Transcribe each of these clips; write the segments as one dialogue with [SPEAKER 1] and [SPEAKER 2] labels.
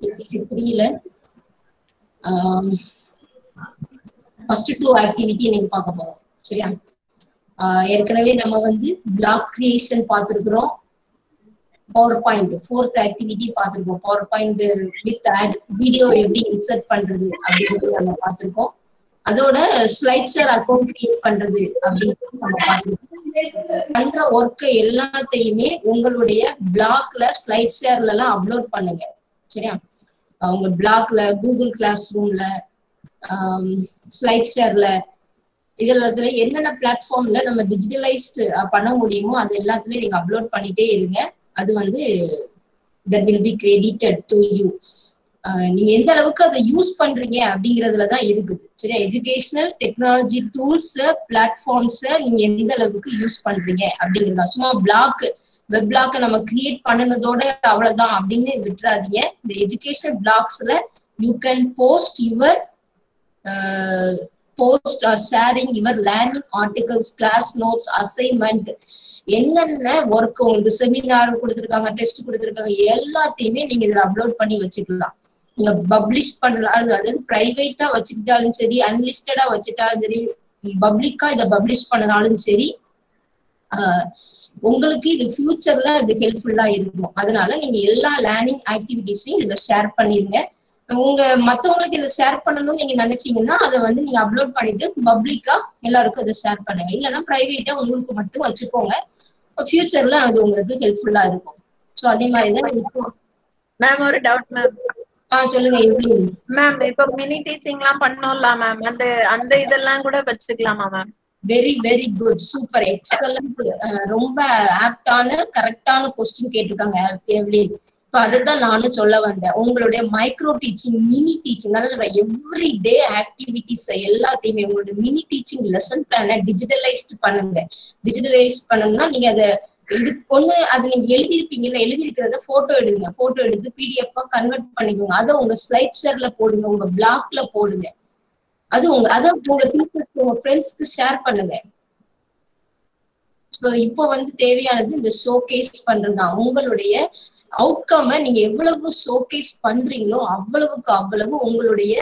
[SPEAKER 1] ABC த்ரீல first two activity நீங்க பார்க்க போறோம் சரியா? ஆஹ் ஏற்கனவே நம்ம வந்து பிளாக் கிரியேஷன் பார்த்துருக்குறோம். பவர் பாயிண்ட் ஃபோர்த் ஆக்டிவிட்டி பார்த்துருக்கோம். Power point with add video எப்படி இன்சர்ட் பண்றது அப்படிங்கிறது நம்ம பார்த்துருக்கோம். அதோட ஸ்லைட் ஷேர் அக்கௌண்ட் கிரியேட் பண்றது அப்படின்னு நம்ம பார்த்துருக்கோம். பண்ற ஒர்க்கை எல்லாத்தையுமே உங்களுடைய பிளாக்ல ஸ்லைட் ஷேர்ல எல்லாம் அப்லோட் பண்ணுங்க. சரியா? உங்க பிளாக்ல கூகுள் கிளாஸ் ரூம்ல ஸ்லைட் ஷேர்ல இதுல என்னென்ன பிளாட்ஃபார்ம்ல நம்ம டிஜிட்டலைஸ்டு பண்ண முடியுமோ அது எல்லாத்துலயும் நீங்க அப்லோட் பண்ணிட்டே இருங்க. அது வந்து that will be credited to you நீங்க எந்த அளவுக்கு அதை யூஸ் பண்றீங்க அப்படிங்கறதுல தான் இருக்குது. சரியா? எஜுகேஷனல் டெக்னாலஜி டூல்ஸ் பிளாட்ஃபார்ம்ஸ் நீங்க எந்த அளவுக்கு யூஸ் பண்றீங்க அப்படிங்கிறதா சும்மா பிளாக் வெப் பிளாக் நம்ம கிரியேட் பண்ணினதோட அவ்வளவுதான் அப்படின்னு விட்டுறாதீங்க. இந்த educational பிளாக்ஸ்ல you can post your post or sharing your learning articles class notes assignment என்னென்ன ஒர்க் உங்களுக்கு செமினார் கொடுத்துருக்காங்க டெஸ்ட் கொடுத்துருக்காங்க எல்லாத்தையுமே நீங்க இதுல அப்லோட் பண்ணி வச்சுக்கலாம். நீங்க பப்ளிஷ் பண்ணலாம் அதாவது பிரைவேட்டா வச்சுக்கிட்டாலும் சரி அன்லிஸ்டடா வச்சுட்டாலும் சரி பப்ளிக்கா இதை பப்ளிஷ் பண்ணனாலும் சரி உங்களுக்கு இது ஃபியூச்சர்ல இது ஹெல்ப்ஃபுல்லா இருக்கும். அதனால நீங்க எல்லா லேர்னிங் ஆக்டிவிட்டிஸையும் இதுல ஷேர் பண்ணிருங்க. உங்க மத்தவங்களுக்கு இதை ஷேர் பண்ணணும்னு நீங்க நினைச்சீங்கன்னா அதை வந்து நீங்க அப்லோட் பண்ணிட்டு பப்ளிக்கா எல்லாருக்கும் இதை ஷேர் பண்ணுங்க. இல்லைன்னா பிரைவேட்டா உங்களுக்கு மட்டும் வச்சுக்கோங்க. ஃபியூச்சர்ல அது உங்களுக்கு ஹெல்ப்ஃபுல்லா இருக்கும். ஸோ அதே மாதிரிதான்
[SPEAKER 2] மேம் ஒரு டவுட் மேம்
[SPEAKER 1] ஆ சொல்லுங்க
[SPEAKER 2] மேம் இப்போ மினி டீச்சிங் எல்லாம் பண்ணோம்ல மேம் அந்த அந்த இதெல்லாம் கூட வச்சுக்கலாமா ma'am
[SPEAKER 1] very very good super excellent ரொம்ப ஆப்டான கரெக்டான கொஸ்டின் கேட்டிருக்காங்க எவ்லி இப்போ அதுதான் நானும் சொல்ல வந்தேன். உங்களுடைய மைக்ரோ டீச்சிங் மினி டீச்சிங் அதாவது எவ்ரி டே ஆக்டிவிட்டிஸ் எல்லாத்தையுமே உங்களுடைய மினி டீச்சிங் லெசன் பிளான டிஜிட்டலைஸ்ட் பண்ணுங்க. டிஜிட்டலைஸ் பண்ணணும்னா நீங்க அதை இது ஒண்ணு அது நீங்க எழுதிருப்பீங்கல்ல எழுதிருக்கிறத போட்டோ எடுங்க. போட்டோ எடுத்து பிடிஎஃப் கன்வெர்ட் பண்ணிக்கோங்க. அதை உங்க ஸ்லைட் ஷேர்ல போடுங்க உங்க பிளாக்ல போடுங்க. அது உங்க அதை உங்க டீச்சர்ஸ் உங்க ஃப்ரெண்ட்ஸ்க்கு ஷேர் பண்ணுங்க. ஸோ இப்போ வந்து தேவையானது இந்த ஷோகேஸ் பண்றதுதான் உங்களுடைய அவுட்கம நீங்க எவ்வளவு ஷோகேஸ் பண்றீங்களோ அவ்வளவுக்கு அவ்வளவு உங்களுடைய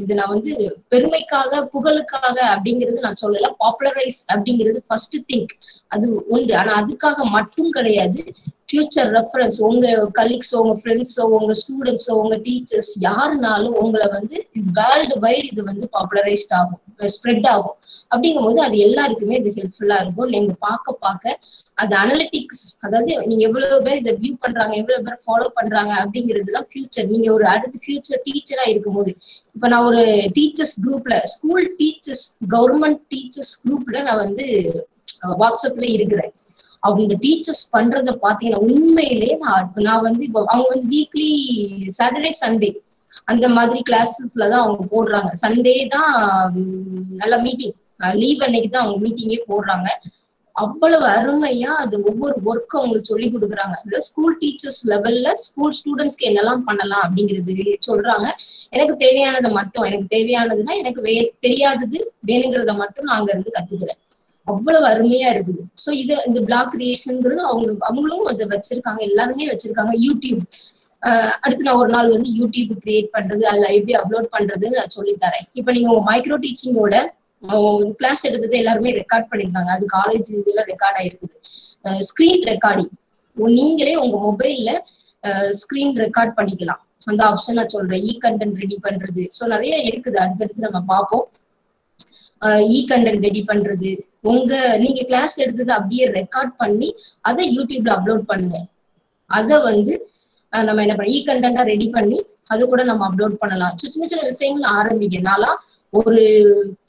[SPEAKER 1] இது நான் வந்து பெருமைக்காக புகழுக்காக அப்படிங்கிறது நான் சொல்லல. பாப்புலரைஸ் அப்படிங்கிறது ஃபர்ஸ்ட் திங்க் அது உண்டு. ஆனா அதுக்காக மட்டும் கிடையாது. ஃபியூச்சர் ரெஃபரன்ஸ் உங்க கலீக்ஸோ உங்க ஃப்ரெண்ட்ஸோ உங்க ஸ்டூடெண்ட்ஸோ உங்க டீச்சர்ஸ் யாருனாலும் உங்களை வந்து வேர்ல்டு வைடு இது வந்து பாப்புலரைஸ்ட் ஆகும் ஸ்ப்ரெட் ஆகும். அப்படிங்கும் போது அது எல்லாருக்குமே இது ஹெல்ப்ஃபுல்லா இருக்கும். நீங்க பார்க்க பார்க்க அது அனலிட்டிக்ஸ் அதாவது நீங்க எவ்வளவு பேர் இதை வியூ பண்றாங்க எவ்வளவு பேர் ஃபாலோ பண்றாங்க அப்படிங்கிறதுலாம் ஃபியூச்சர் நீங்க ஒரு அடுத்த ஃபியூச்சர் டீச்சரா இருக்கும்போது இப்ப நான் ஒரு டீச்சர்ஸ் குரூப்ல ஸ்கூல் டீச்சர்ஸ் கவர்மெண்ட் டீச்சர்ஸ் குரூப்ல நான் வந்து வாட்ஸ்அப்ல இருக்கிறேன். அவங்க டீச்சர்ஸ் பண்றத பாத்தீங்கன்னா உண்மையிலே நான் நான் வந்து இப்போ அவங்க வந்து வீக்லி சாட்டர்டே சண்டே அந்த மாதிரி கிளாஸஸ்ல தான் அவங்க போடுறாங்க. சண்டே தான் நல்ல மீட்டிங் லீவ் அன்னைக்கு தான் அவங்க மீட்டிங்கே போடுறாங்க. அவ்வளவு அருமையா அது ஒவ்வொரு ஒர்க்கும் அவங்களுக்கு சொல்லி கொடுக்குறாங்க. அதாவது ஸ்கூல் டீச்சர்ஸ் லெவல்ல ஸ்கூல் ஸ்டூடெண்ட்ஸ்க்கு என்னெல்லாம் பண்ணலாம் அப்படிங்கிறது சொல்றாங்க. எனக்கு தேவையானதை மட்டும். எனக்கு தேவையானதுன்னா எனக்கு வே தெரியாதது வேணுங்கிறத மட்டும் நான் அங்க இருந்து கத்துக்கிறேன். அவ்வளவு அருமையா இருக்குது. ஸோ இது இந்த பிளாக் கிரியேஷன்ங்கிறது அவங்க அவங்களும் அதை வச்சிருக்காங்க எல்லாருமே வச்சிருக்காங்க யூடியூப் அடுத்து நான் ஒரு நாள் வந்து யூடியூப் கிரியேட் பண்றது அதுல எப்படி அப்லோட் பண்றதுன்னு நான் சொல்லி தரேன் இப்போ நீங்க உங்க மைக்ரோ டீச்சிங்கோட கிளாஸ் எடுத்தது எல்லாருமே ரெக்கார்ட் பண்ணிருக்காங்க அது காலேஜ் இதெல்லாம் ரெக்கார்ட் ஆயிருக்குது. ஸ்கிரீன் ரெக்கார்டிங் நீங்களே உங்க மொபைல்ல ஸ்கிரீன் ரெக்கார்ட் பண்ணிக்கலாம். அந்த ஆப்ஷன் நான் சொல்றேன். இ கண்டென்ட் ரெடி பண்றது. ஸோ நிறைய இருக்குது. அடுத்தடுத்து நம்ம பார்ப்போம். இ கண்டென்ட் ரெடி பண்றது. உங்க நீங்க கிளாஸ் எடுத்ததை அப்படியே ரெக்கார்ட் பண்ணி அதை யூடியூப்ல அப்லோட் பண்ணுங்க. அதை வந்து நம்ம என்ன பண்ண இ கண்டென்ட்டா ரெடி பண்ணி அது கூட நம்ம அப்லோட் பண்ணலாம். சின்ன சின்ன விஷயங்கள் ஆரம்பிக்க ஒரு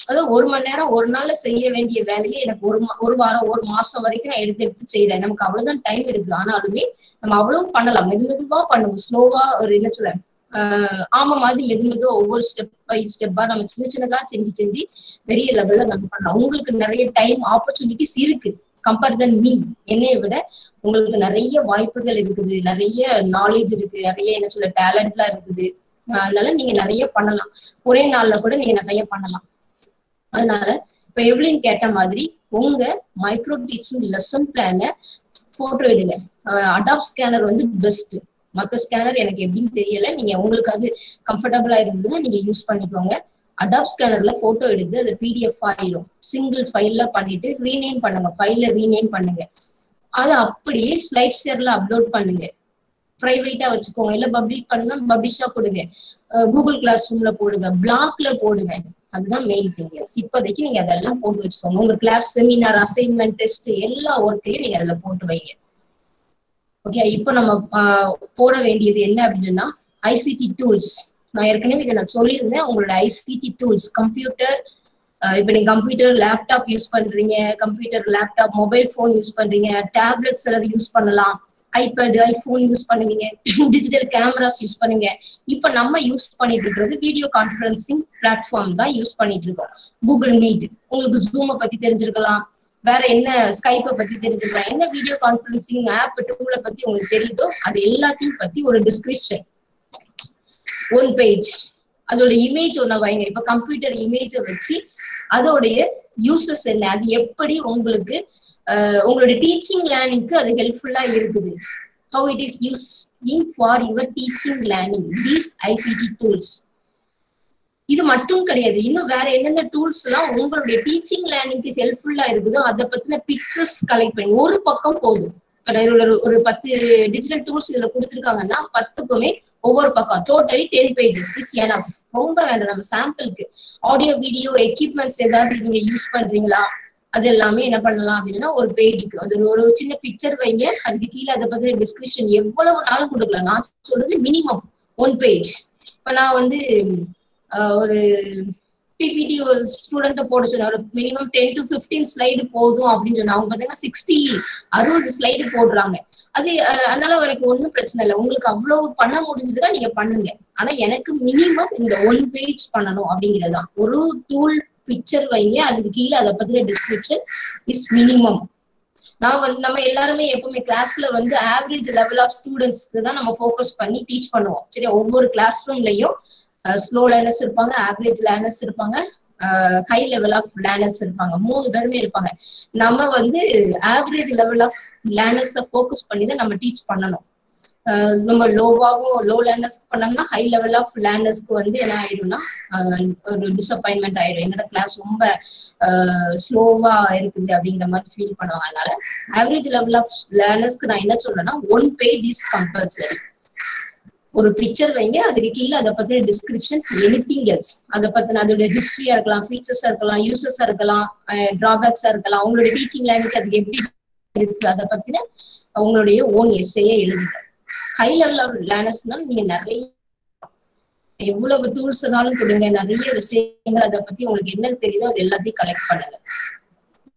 [SPEAKER 1] அதாவது ஒரு மணி நேரம் ஒரு நாள்ல செய்ய வேண்டிய வேலையை எனக்கு ஒரு ஒரு வாரம் ஒரு மாசம் வரைக்கும் நான் எடுத்து எடுத்து செய்யறேன் நமக்கு அவ்வளவுதான் டைம் இருக்கு. ஆனாலுமே நம்ம அவ்வளவு பண்ணலாம். மெது மெதுவா பண்ணுவோம். ஸ்லோவா ஒரு என்ன சொல்ல ஆமா மாதிரி மெது மெதுவா ஒவ்வொரு ஸ்டெப் பை ஸ்டெப்பா நம்ம சின்ன சின்னதா செஞ்சு செஞ்சு பெரிய லெவல்ல நம்ம பண்ணலாம். உங்களுக்கு நிறைய டைம் ஆப்பர்ச்சுனிட்டிஸ் இருக்கு. கம்பேர் தன் மீ என்னைய விட உங்களுக்கு நிறைய வாய்ப்புகள் இருக்குது. நிறைய நாலேஜ் இருக்கு. நிறைய என்ன சொல்ல டேலண்ட்லாம் இருக்குது. அதனால நீங்க நிறைய பண்ணலாம். ஒரே நாள்ல கூட நீங்க நிறைய பண்ணலாம். அதனால இப்ப எவ்வளவுன்னு கேட்ட மாதிரி உங்க மைக்ரோ டீச்சிங் லெசன் பிளான போட்டோ எடுங்க. அடாப் ஸ்கேனர் வந்து பெஸ்ட் மற்ற ஸ்கேனர் எனக்கு எப்படின்னு தெரியல. நீங்க உங்களுக்கு அது கம்ஃபர்டபுளா இருந்ததுன்னா நீங்க யூஸ் பண்ணிக்கோங்க. அடாப் ஸ்கேனர்ல போட்டோ எடுத்து அது பிடிஎஃப் ஆயிரும். சிங்கிள் ஃபைல்ல பண்ணிட்டு ரீநேம் பண்ணுங்க. ஃபைல்ல ரீநேம் பண்ணுங்க. அதை அப்படியே ஸ்லைட் ஷேர்ல அப்லோட் பண்ணுங்க. பிரைவேட்டா வச்சுக்கோங்க. இல்ல பப்ளிக் பண்ணா பப்ளிஷா கொடுங்க. கூகுள் கிளாஸ் ரூம்ல போடுங்க. பிளாக்ல போடுங்க. அதுதான் மெயின் திங் இப்போதைக்கு நீங்க அதெல்லாம் போட்டு வச்சுக்கோங்க. உங்க கிளாஸ் செமினார் அசைன்மெண்ட் டெஸ்ட் எல்லா ஒர்க்கையும் நீங்க அதுல போட்டு வைங்க. ஓகே இப்போ நம்ம போட வேண்டியது என்ன அப்படின்னா ஐசிடி டூல்ஸ் நான் ஏற்கனவே இதை நான் சொல்லியிருந்தேன். உங்களோட ஐசிடி டூல்ஸ் கம்ப்யூட்டர் இப்போ நீங்க கம்ப்யூட்டர் லேப்டாப் யூஸ் பண்றீங்க computer laptop mobile phone use பண்றீங்க டேப்லெட்ஸ் ஏதாவது யூஸ் பண்ணலாம் ஐபேட் ஐபோன் யூஸ் பண்ணுவீங்க டிஜிட்டல் கேமராஸ் யூஸ் பண்ணுவீங்க. இப்போ நம்ம யூஸ் பண்ணிட்டு இருக்கிறது வீடியோ கான்ஃபரன்சிங் பிளாட்ஃபார்ம் தான் யூஸ் பண்ணிட்டு இருக்கோம். கூகுள் மீட் உங்களுக்கு ஜூமை பத்தி தெரிஞ்சிருக்கலாம். வேற என்ன ஸ்கைப்பை பத்தி தெரிஞ்சுக்கலாம். என்ன வீடியோ கான்ஃபரன்சிங் ஆப் டூல பத்தி உங்களுக்கு தெரியுதோ அது எல்லாத்தையும் பத்தி ஒரு டிஸ்கிரிப்ஷன் ஒன் பேஜ் அதோட இமேஜ் ஒன்ன வைங்க. இப்ப கம்ப்யூட்டர் இமேஜை வச்சு அதோடைய யூசஸ் என்ன? அது எப்படி உங்களுக்கு உங்களுடைய டீச்சிங் லேர்னிங்க்கு அது ஹெல்ப்ஃபுல்லா இருக்குது? How it is use in for your teaching learning these ICT tools இது மட்டும் கிடையாது. இன்னும் வேற என்னென்ன டூல்ஸ் எல்லாம் உங்களுடைய டீச்சிங் லேர்னிங்க்கு ஹெல்ப்ஃபுல்லா இருக்குதோ அதை பத்தின பிக்சர்ஸ் கலெக்ட் பண்ணி ஒரு பக்கம் போதும். ஒரு பத்து டிஜிட்டல் டூல்ஸ் இதுல கொடுத்துருக்காங்கன்னா பத்துக்குமே ஒவ்வொரு பக்கம். Totally ten pages is enough ரொம்ப வேண்டாம். நம்ம சாம்பிளுக்கு ஆடியோ வீடியோ எக்யூப்மெண்ட்ஸ் ஏதாவது நீங்க யூஸ் பண்றீங்களா? அது எல்லாமே என்ன பண்ணலாம் அப்படின்னா ஒரு பேஜுக்கு அது ஒரு சின்ன பிக்சர் வைங்க. அதுக்கு கீழே அதை பத்தின டிஸ்கிரிப்ஷன் எவ்வளவு நாளும் கொடுக்கலாம்? நான் சொல்றது மினிமம் ஒன் பேஜ் இப்ப நான் வந்து ஒரு பிபிடி ஒரு ஸ்டூடெண்ட்டை போட சொன்னேன் ஒரு minimum ten to fifteen slide போதும் அப்படின்னு சொன்னா அவங்க பாத்தீங்கன்னா சிக்ஸ்டி அறுபது ஸ்லைடு போடுறாங்க. அது அதனால எனக்கு ஒன்றும் பிரச்சனை இல்லை. உங்களுக்கு அவ்வளவு பண்ண முடிஞ்சதுன்னா நீங்க பண்ணுங்க. ஆனா எனக்கு மினிமம் இந்த ஒன் பேஜ் பண்ணணும் அப்படிங்கிறது தான். ஒரு டூல் பிக்சர் வைங்க. அதுக்கு கீழே அதை பத்தின டிஸ்கிரிப்ஷன் இஸ் மினிமம் நான் வந்து நம்ம எல்லாருமே எப்பவுமே கிளாஸ்ல வந்து ஆவரேஜ் லெவல் ஆஃப் ஸ்டூடெண்ட்ஸ்க்கு தான் நம்ம ஃபோக்கஸ் பண்ணி டீச் பண்ணுவோம். சரி ஒவ்வொரு கிளாஸ் ரூம்லயும் Uh, ஸ்லோ லேர்னர்ஸ் இருப்பாங்க ஆவரேஜ் லேர்னர்ஸ் இருப்பாங்க. ஹை லெவல் ஆஃப் லேர்னர்ஸ் இருப்பாங்க. மூணு பேருமே இருப்பாங்க. நம்ம வந்து ஆவரேஜ் லெவல் ஆஃப் லேர்னர்ஸை ஃபோக்கஸ் பண்ணி தான் நம்ம டீச் பண்ணணும். Uh, நம்ம லோவாகவும் லோ லேர்னர்ஸ்க்கு பண்ணோம்னா ஹை லெவல் ஆஃப் லேர்னர்ஸ்க்கு வந்து என்ன ஆயிடும்னா uh, ஒரு டிசப்பாயின்மெண்ட் ஆயிடும் என்னோட கிளாஸ் ரொம்ப ஸ்லோவா இருக்குது அப்படிங்கிற மாதிரி ஃபீல் பண்ணுவாங்க. அதனால ஆவரேஜ் லெவல் ஆஃப் லேர்னர்ஸ்க்கு நான் என்ன சொல்றேன்னா ஒன் பேஜ் இஸ் கம்பல்சரி ஒரு பிக்சர் வைங்க அதுக்கு கீழே அதை பத்தின டிஸ்கிரிப்ஷன் எனி திங் எல்ஸ் அதை பத்தின அதோட ஹிஸ்டரியா இருக்கலாம் ஃபீச்சர்ஸா இருக்கலாம் யூசஸா இருக்கலாம் டிராபேக்ஸா இருக்கலாம் உங்களோட டீச்சிங் லைனுக்கு அதுக்கு எப்படி இருக்கு அதை பத்தின உங்களுடைய ஓன் எஸ்ஸையே எழுதுங்க ஹை லெவல் ஆஃப் லேர்னர்ஸ்னா நீங்க நிறைய எவ்வளவு டூல்ஸ்னாலும் கொடுங்க நிறைய விஷயங்கள் அதை பத்தி உங்களுக்கு என்ன தெரியுதோ அது எல்லாத்தையும் கலெக்ட் பண்ணுங்க.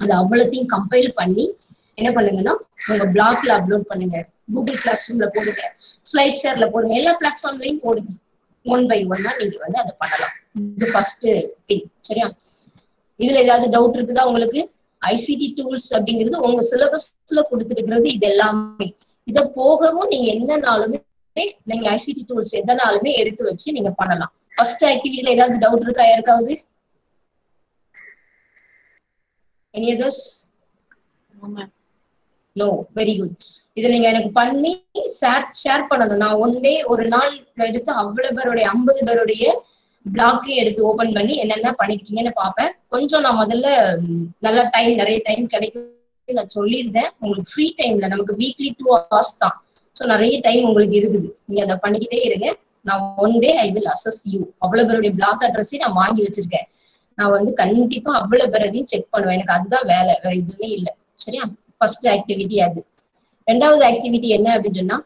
[SPEAKER 1] அது அவ்வளோத்தையும் கம்பைல் பண்ணி என்ன பண்ணுங்கன்னா உங்க பிளாக்ல அப்லோட் பண்ணுங்க. கூகுள் கிளாஸ் ரூம்ல போடுங்க. ஸ்லைட் ஷேர்ல போடுங்க. எல்லா பிளாட்ஃபார்ம்லயும் போடுங்க. ஒன் பை ஒன்னா நீங்க வந்து அதை பண்ணலாம். இது ஃபர்ஸ்ட் திங் சரியா? இதுல ஏதாவது டவுட் இருக்குதா உங்களுக்கு? ஐசிடி டூல்ஸ் அப்படிங்கிறது உங்க சிலபஸ்ல கொடுத்துருக்கிறது இது எல்லாமே இத போகவும் நீங்க என்னனாலுமே நீங்க ஐசிடி டூல்ஸ் எதனாலுமே எடுத்து வச்சு நீங்க பண்ணலாம். ஃபர்ஸ்ட் ஆக்டிவிட்டில ஏதாவது டவுட் இருக்கா? யாருக்காவது? Any others no very good இதை நீங்க எனக்கு பண்ணி ஷேர் ஷேர் பண்ணணும். நான் ஒன் டே ஒரு நாள் எடுத்து அவ்வளவு பேருடைய ஐம்பது பேருடைய பிளாக்கையும் எடுத்து ஓபன் பண்ணி என்னென்ன பண்ணிருக்கீங்கன்னு பார்ப்பேன். கொஞ்சம் நான் முதல்ல நல்ல டைம் நிறைய டைம் கிடைக்கும் நான் சொல்லியிருந்தேன். உங்களுக்கு ஃப்ரீ டைம்ல நமக்கு வீக்லி டூ ஹவர்ஸ் தான். ஸோ நிறைய டைம் உங்களுக்கு இருக்குது. நீங்க அதை பண்ணிக்கிட்டே இருங்க. நான் one day I will assess you அவ்வளவு பேருடைய பிளாக் அட்ரஸையும் நான் வாங்கி வச்சிருக்கேன். நான் வந்து கண்டிப்பா அவ்வளவு பேரதையும் செக் பண்ணுவேன். எனக்கு அதுதான் வேலை. வேற எதுவுமே இல்லை. சரியா? ஃபர்ஸ்ட் ஆக்டிவிட்டி அது. ரெண்டாவது ஆக்டிவிட்டி என்ன அப்படின்னு சொன்னா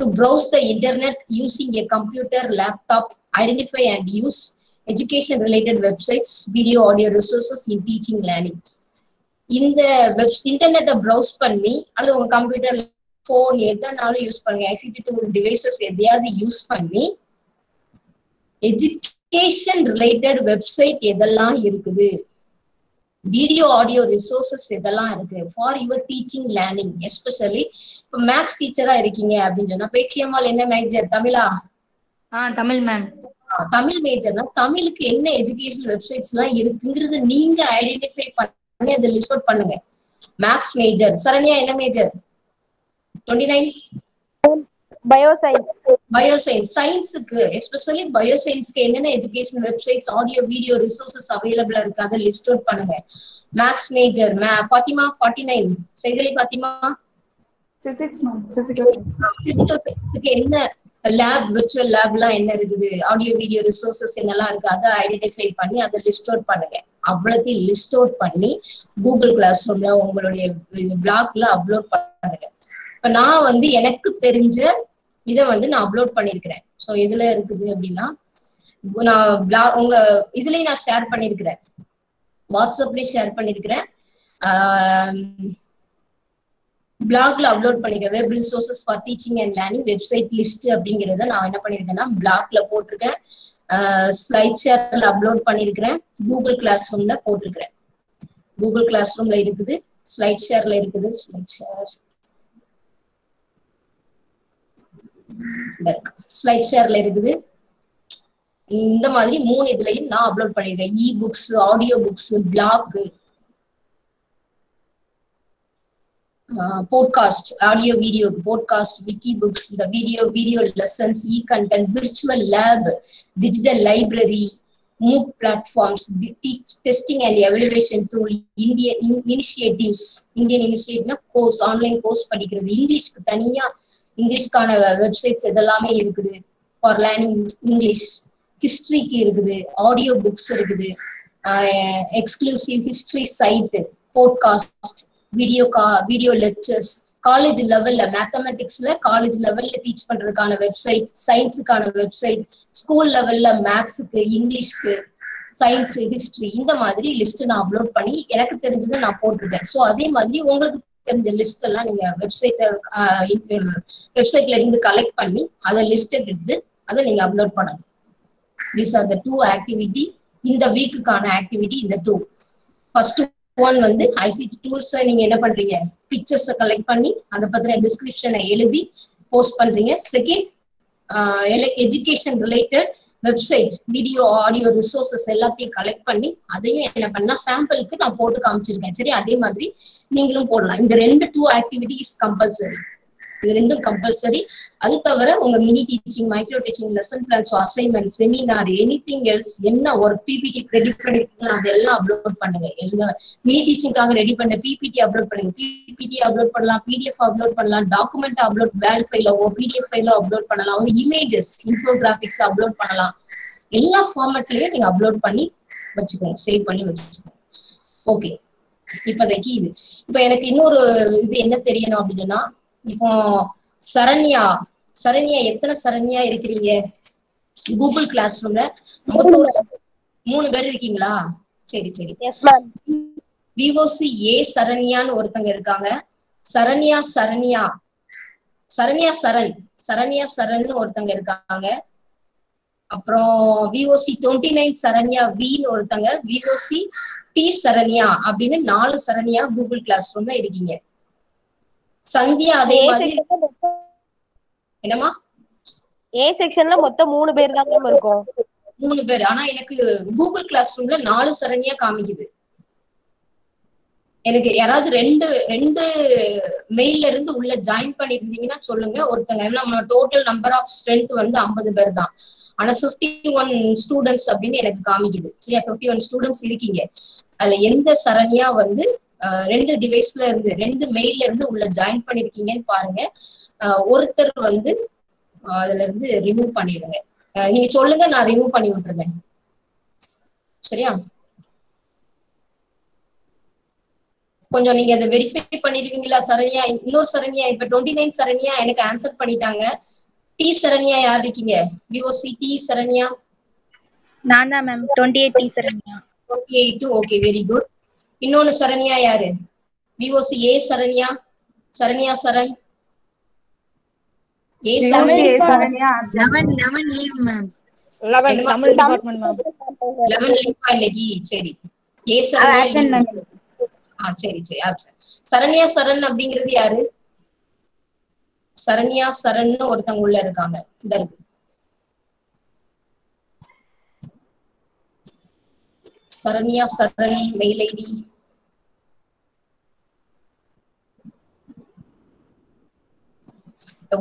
[SPEAKER 1] to browse the internet using a computer laptop identify and use education related websites video audio resources in teaching learning இந்த வெப் இன்டர்நெட்டை ப்ரௌஸ் பண்ணி அல்லது உங்க கம்ப்யூட்டர் ஃபோன் எதனாலும் யூஸ் பண்ணுங்க. ஐசிடி டூல் டிவைசஸ் எதையாவது யூஸ் பண்ணி எஜுகேஷன் ரிலேட்டட் வெப்சைட் எதெல்லாம் இருக்குது? வீடியோ ஆடியோ ரிசோர்சஸ் இதெல்லாம் இருக்கு. For your teaching learning especially இப்போ மேக்ஸ் டீச்சரா இருக்கீங்க அப்படின்னு சொன்னா பேச்சியம்மாள் என்ன மேஜர் தமிழா?
[SPEAKER 3] ஆ தமிழ் மேம்
[SPEAKER 1] தமிழ் மேஜர்னா தமிழுக்கு என்ன எஜுகேஷன் வெப்சைட்ஸ் எல்லாம் இருக்குங்கிறது நீங்க ஐடென்டிஃபை பண்ணி அதை லிஸ்ட் அவுட் பண்ணுங்க. மேக்ஸ் மேஜர் சரண்யா என்ன major twenty nine
[SPEAKER 4] bioscience
[SPEAKER 1] bioscience சயின்ஸுக்கு especially பயோசைன்ஸ்க்கு என்னென்ன education websites audio video resources அவைலபிளா இருக்கு அதை லிஸ்ட் அவுட் பண்ணுங்க. மேக்ஸ் மேஜர் மே ஃபாத்திமா ஃபார்ட்டி நைன் செய்தலி ஃபாத்திமா என்ன லேப் விர்ச்சுவல் லேப்லாம் என்ன இருக்குது? ஆடியோ வீடியோ ரிசோர்சஸ் என்னெல்லாம் இருக்கு? அதை ஐடென்டிஃபை பண்ணி அதை லிஸ்ட் அவுட் பண்ணுங்க. அவ்வளோத்தையும் லிஸ்ட் அவுட் பண்ணி கூகுள் கிளாஸ் ரூம்ல உங்களுடைய பிளாக்ல அப்லோட் பண்ணுங்க. இப்ப நான் வந்து எனக்கு தெரிஞ்ச இதை வந்து நான் அப்லோட் பண்ணியிருக்கிறேன் ஸோ இதுல இருக்குது அப்படின்னா நான் பிளாக் உங்க இதுலயும் நான் ஷேர் பண்ணியிருக்கிறேன் வாட்ஸ்அப்லயும் ஷேர் பண்ணியிருக்கிறேன் பிளாக்ல அப்லோட் பண்ணிருக்கேன் web resources for teaching and learning website list அப்படிங்கறத நான் என்ன பண்ணிருக்கேன்னா பிளாக்ல போட்டிருக்கேன். ஸ்லைட் ஷேர்ல அப்லோட் பண்ணிருக்கிறேன். கூகுள் கிளாஸ் ரூம்ல போட்டிருக்கிறேன். கூகுள் கிளாஸ் ரூம்ல இருக்குது ஸ்லைட் ஷேர்ல இருக்குது ஸ்லைட் ஷேர் ஸ்லைட் ஷேர்ல இருக்குது. இந்த மாதிரி மூணு இதுலயும் நான் அப்லோட் பண்ணிருக்கேன் e books audio books blog podcast audio video podcast wiki books இந்த video video lessons e content virtual lab digital library MOOC platforms testing and evaluation tool இந்திய இனிஷியேட்டிவ்ஸ் இந்தியன் இனிஷியேட்டிவ்னா கோர்ஸ் ஆன்லைன் கோர்ஸ் படிக்கிறது. இங்கிலீஷ்க்கு தனியா இங்கிலீஷ்க்கான websites இதெல்லாமே இருக்குது. For learning English ஹிஸ்டரிக்கு இருக்குது ஆடியோ புக்ஸ் இருக்குது. Exclusive history site podcast video கா வீடியோ லெக்சர்ஸ் காலேஜ் லெவல்ல மேத்தமெட்டிக்ஸ்ல காலேஜ் லெவல்ல டீச் பண்றதுக்கான வெப்சைட் சயின்ஸுக்கான வெப்சைட் ஸ்கூல் லெவல்ல மேக்ஸுக்கு இங்கிலீஷ்க்கு சயின்ஸ் ஹிஸ்டரி இந்த மாதிரி லிஸ்ட் நான் அப்லோட் பண்ணி எனக்கு தெரிஞ்சதை நான் போட்டிருக்கேன். ஸோ அதே மாதிரி உங்களுக்கு தெரிஞ்ச லிஸ்ட் எல்லாம் நீங்க வெப்சைட்ட வெப்சைட்ல இருந்து கலெக்ட் பண்ணி அதை லிஸ்ட் எடுத்து அதை நீங்க அப்லோட் பண்ணணும். These are the two activity இந்த வீக்குக்கான ஆக்டிவிட்டி இந்த டூ ஃபர்ஸ்ட் ஒன் வந்து ஐசிடி டூல்ஸ் நீங்க என்ன பண்றீங்க? பிக்சர்ஸ் கலெக்ட் பண்ணி அதை பத்தின டிஸ்கிரிப்ஷனை எழுதி போஸ்ட் பண்றீங்க. Second education related website video audio resources எல்லாத்தையும் கலெக்ட் பண்ணி அதையும் என்ன பண்ணா சாம்பிளுக்கு நான் போட்டு காமிச்சிருக்கேன். சரி அதே மாதிரி நீங்களும் போடலாம். இந்த ரெண்டு டூ ஆக்டிவிட்டி இஸ் கம்பல்சரி இது ரெண்டும் கம்பல்சரி அது தவிர உங்க mini teaching micro teaching lesson plans assignment seminar anything else என்ன ஒரு பிபிடி ரெடி பண்ணிருக்கீங்களோ அதெல்லாம் அப்லோட் பண்ணுங்க. எல்லா மினி டீச்சிங்காக ரெடி பண்ண பிபிடி அப்லோட் பண்ணுங்க. பிபிடி அப்லோட் பண்ணலாம் பிடிஎஃப் அப்லோட் பண்ணலாம் டாக்குமெண்ட் அப்லோட் வேர்ட் ஃபைலோ பிடிஎஃப் ஃபைலோ அப்லோட் பண்ணலாம் ஒரு இமேஜஸ் இன்ஃபோகிராபிக்ஸ் அப்லோட் பண்ணலாம். எல்லா ஃபார்மேட்லயும் நீங்க அப்லோட் பண்ணி வச்சுக்கோங்க சேவ் பண்ணி வச்சுக்கோங்க. ஓகே இப்போதைக்கு இது. இப்போ எனக்கு இன்னொரு இது என்ன தெரியணும் அப்படின்னா இப்போ சரண்யா சரண்யா எத்தனை சரண்யா இருக்கிறீங்க? கூகுள் கிளாஸ் ரூம்ல மூணு பேர் இருக்கீங்களா? சரி சரி. விவோசி ஏ சரண்யான்னு ஒருத்தங்க இருக்காங்க. சரண்யா சரண்யா. சரண்யா சரண். சரண்யா சரண்னு ஒருத்தங்க இருக்காங்க. அப்புறம் விஓசி டுவெண்ட்டி நைன் சரண்யா வின்னு ஒருத்தங்க. விஓசி டி சரண்யா அப்படின்னு நாலு சரண்யா கூகுள் கிளாஸ் ரூம்ல இருக்கீங்க. சந்தியா அதே மாதிரி என்னமா
[SPEAKER 4] ஏ செக்ஷன்ல மொத்தம் மூணு பேர் தான் மேம் இருக்கும்.
[SPEAKER 1] மூணு பேர். ஆனா எனக்கு கூகுள் கிளாஸ் ரூம்ல நாலு சரண்யா காமிக்குது. எனக்கு யாராவது ரெண்டு ரெண்டு மெயில்ல இருந்து உள்ள ஜாயின் பண்ணிருந்தீங்கன்னா சொல்லுங்க. ஒருத்தங்க நம்ம டோட்டல் நம்பர் ஆஃப் ஸ்ட்ரென்த் வந்து ஐம்பது பேர் தான். ஆனா 51 ஒன் ஸ்டூடெண்ட்ஸ் அப்படின்னு எனக்கு காமிக்குது. சரியா? 51 ஒன் ஸ்டூடெண்ட்ஸ் இருக்கீங்க. அதுல எந்த சரண்யா வந்து ரெண்டு டிவைஸ்ல இருந்து ரெண்டு மெயில்ல இருந்து உள்ள ஜாயின் பண்ணிருக்கீங்கன்னு பாருங்க. ஒருத்தர் வந்து அதுல இருந்து ரிமூவ் பண்ணிடுங்க. நீங்க சொல்லுங்க நான் ரிமூவ் பண்ணி விட்டுருந்தேன் சரியா? கொஞ்சம் நீங்க அதை வெரிஃபை பண்ணிடுவீங்களா சரண்யா? இன்னொரு சரண்யா இப்ப டுவெண்ட்டி நைன் சரண்யா எனக்கு ஆன்சர் பண்ணிட்டாங்க. டி சரண்யா யார் இருக்கீங்க? VOC D Saranya?
[SPEAKER 3] நான் தான் ma'am twenty eight Saranya.
[SPEAKER 1] Twenty eight okay very good இன்னொன்னு சரண்யா யாரு? VOC A Saranya? Saranya Saran? A
[SPEAKER 5] Saranya absent.
[SPEAKER 3] Eleven eleven leave ma'am.
[SPEAKER 4] Eleven
[SPEAKER 1] என்னமா?
[SPEAKER 3] Tamil department ma'am.
[SPEAKER 1] லெவன் லீவா இன்னைக்கு சரி. ஏ சரண்யா ஆ சரி சரி. சரண்யா சரண் அப்படிங்கிறது யாரு? சரண்யா சரண்னு ஒருத்தவங்க உள்ள இருக்காங்க. இந்த இருக்கு. Saranya Saran mail ID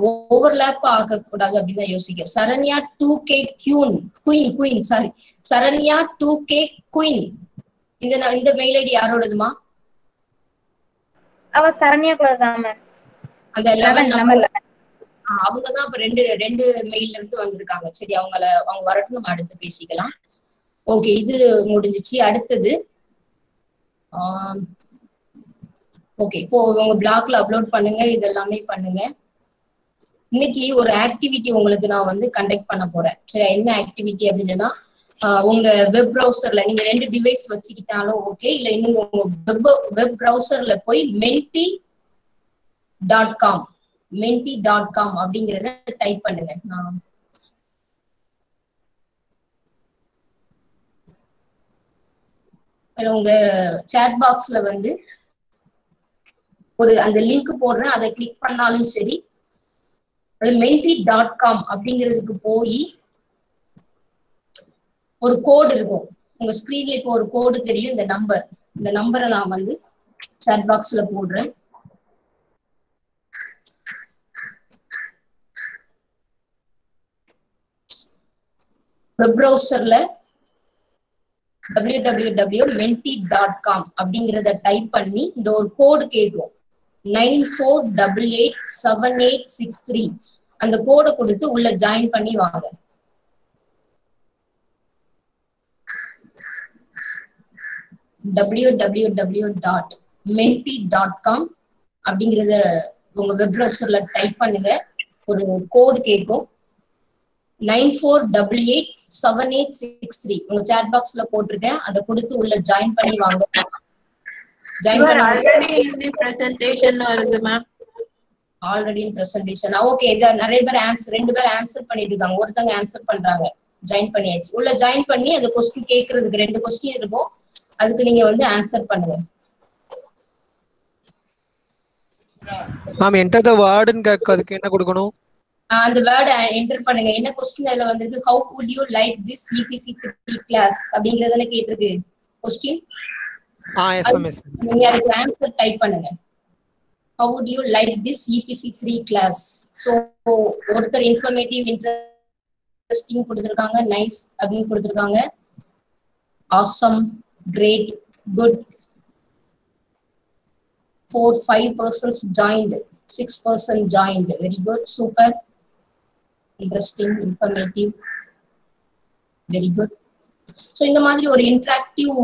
[SPEAKER 1] overlap ஆகக்கூடாது அப்படின்னு தான் யோசிக்க. Saranya two K queen queen queen sorry Saranya two K queen இந்த இந்த மெயில் ஐடி யாரோடதுமா?
[SPEAKER 6] அவ மேம்
[SPEAKER 1] அந்த லெவன்
[SPEAKER 6] நம்பர்ல
[SPEAKER 1] அவங்க தான் இப்ப ரெண்டு ரெண்டு மெயில்ல இருந்து வந்திருக்காங்க. சரி அவங்கள அவங்க வரட்டும் நம்ம அடுத்து பேசிக்கலாம். ஓகே இது முடிஞ்சிச்சு. அடுத்தது ஓகே இப்போ உங்க பிளாக்ல அப்லோட் பண்ணுங்க இது எல்லாமே பண்ணுங்க. இன்னைக்கு ஒரு ஆக்டிவிட்டி உங்களுக்கு நான் வந்து கண்டக்ட் பண்ண போறேன். சரி என்ன ஆக்டிவிட்டி அப்படின்னா உங்க வெப் ப்ரௌசர்ல நீங்க ரெண்டு டிவைஸ் வச்சுக்கிட்டாலும் ஓகே இல்ல இன்னும் உங்க வெப் வெப் ப்ரௌசர்ல போய் Menti dot com Menti dot com அப்படிங்கறத டைப் பண்ணுங்க. நான் அதுல உங்க சேட் பாக்ஸ்ல வந்து ஒரு அந்த லிங்க் போடுறேன். அதை கிளிக் பண்ணாலும் சரி அது மென்டி டாட் காம் அப்படிங்கிறதுக்கு போய் ஒரு கோடு இருக்கும். உங்க ஸ்கிரீன்ல இப்போ ஒரு கோடு தெரியும். இந்த நம்பர் இந்த நம்பரை நான் வந்து சேட் பாக்ஸ்ல போடுறேன். வெப் ப்ரௌசர்ல www.menti.com டாட் காம் அப்படிங்கிறத டைப் பண்ணி இந்த ஒரு கோடு கேட்கும். Nine four double eight seven eight six three அந்த கோடை கொடுத்து உள்ள ஜாயின் பண்ணி வாங்க. W W W dot Menti dot com அப்படிங்கிறத உங்க வெப் ப்ரௌசர்ல டைப் பண்ணுங்க. ஒரு கோடு கேட்கும். Nine four double eight seven eight six three. உங்க சேட் பாக்ஸ்ல போட்டிருக்கேன். அதை கொடுத்து உள்ள ஜாயின் பண்ணி வாங்க. ஜாயின் பண்ணி
[SPEAKER 2] ஆல்ரெடி பிரசன்டேஷன் வருது மேம்
[SPEAKER 1] ஆல்ரெடி பிரசன்டேஷன் ஓகே இத நிறைய பேர் ஆன்சர் ரெண்டு பேர் ஆன்சர் பண்ணிட்டு இருக்காங்க. ஒருத்தங்க ஆன்சர் பண்றாங்க. ஜாயின் பண்ணியாச்சு. உள்ள ஜாயின் பண்ணி அந்த கொஸ்டின் கேக்குறதுக்கு ரெண்டு கொஸ்டின் இருக்கும். அதுக்கு நீங்க வந்து ஆன்சர் பண்ணுங்க.
[SPEAKER 7] மேம் வேர்டுன்னு கேட்க அதுக்கு என்ன கொடுக்கணும்?
[SPEAKER 1] அந்த வேர்டை என்டர் பண்ணுங்க. என்ன கொஸ்டின் அதுல வந்திருக்கு? How good you like this EPC three class அப்படிங்கறதானே கேட்டிருக்கு. கொஸ்டின் நீங்க அதுக்கு ஆன்சர் டைப் பண்ணுங்க. How would you like this EPC three class so ஒருத்தர் இன்ஃபர்மேட்டிவ் இன்ட்ரெஸ்டிங் கொடுத்துருக்காங்க. நைஸ் அப்படின்னு கொடுத்துருக்காங்க. Awesome great good four five persons joined six person joined very good super interesting informative very good so இந்த மாதிரி ஒரு interactive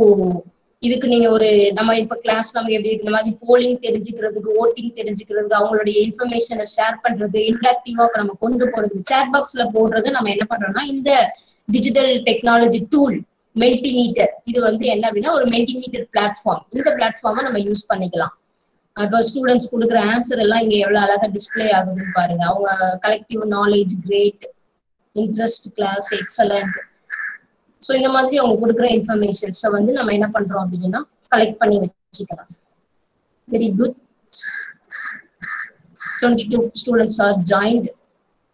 [SPEAKER 1] இதுக்கு நீங்க ஒரு நம்ம இப்ப கிளாஸ் நமக்கு எப்படி இந்த மாதிரி போலிங் தெரிஞ்சுக்கிறதுக்கு ஓட்டிங் தெரிஞ்சுக்கிறதுக்கு அவங்களுடைய இன்ஃபர்மேஷனை ஷேர் பண்றது இன்ட்ராக்டிவா நம்ம கொண்டு போறதுக்கு சேட் பாக்ஸ்ல போடுறது நம்ம என்ன பண்றோம்னா இந்த டிஜிட்டல் டெக்னாலஜி டூல் மெல்டிமீட்டர் இது வந்து என்ன அப்படின்னா ஒரு மென்டிமீட்டர் பிளாட்ஃபார்ம் இந்த பிளாட்ஃபார்மை நம்ம யூஸ் பண்ணிக்கலாம். இப்போ ஸ்டூடெண்ட்ஸ் கொடுக்குற ஆன்சர் எல்லாம் இங்க எவ்வளவு அழகா டிஸ்ப்ளே ஆகுதுன்னு பாருங்க. அவங்க collective knowledge great interest class excellent so இந்த மாதிரி அவங்க கொடுக்குற இன்ஃபர்மேஷன்ஸை வந்து நம்ம என்ன பண்றோம் அப்படின்னா கலெக்ட் பண்ணி வச்சுக்கலாம். Very good twenty two students are joined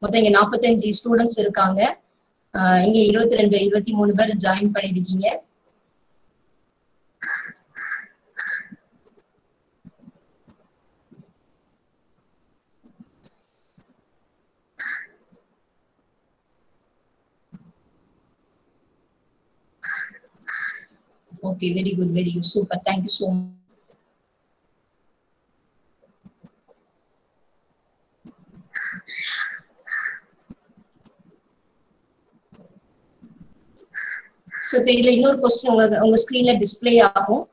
[SPEAKER 1] மொத்தம் இங்க நாற்பத்தஞ்சு ஸ்டூடெண்ட்ஸ் இருக்காங்க. இங்கே இங்க இருபத்தி ரெண்டு இருபத்தி மூணு பேர் ஜாயின் பண்ணியிருக்கீங்க. Okay very good very good super thank you so much so இப்போ இதுல இன்னொரு கொஸ்டின் உங்க உங்க ஸ்கிரீன்ல டிஸ்ப்ளே ஆகும்.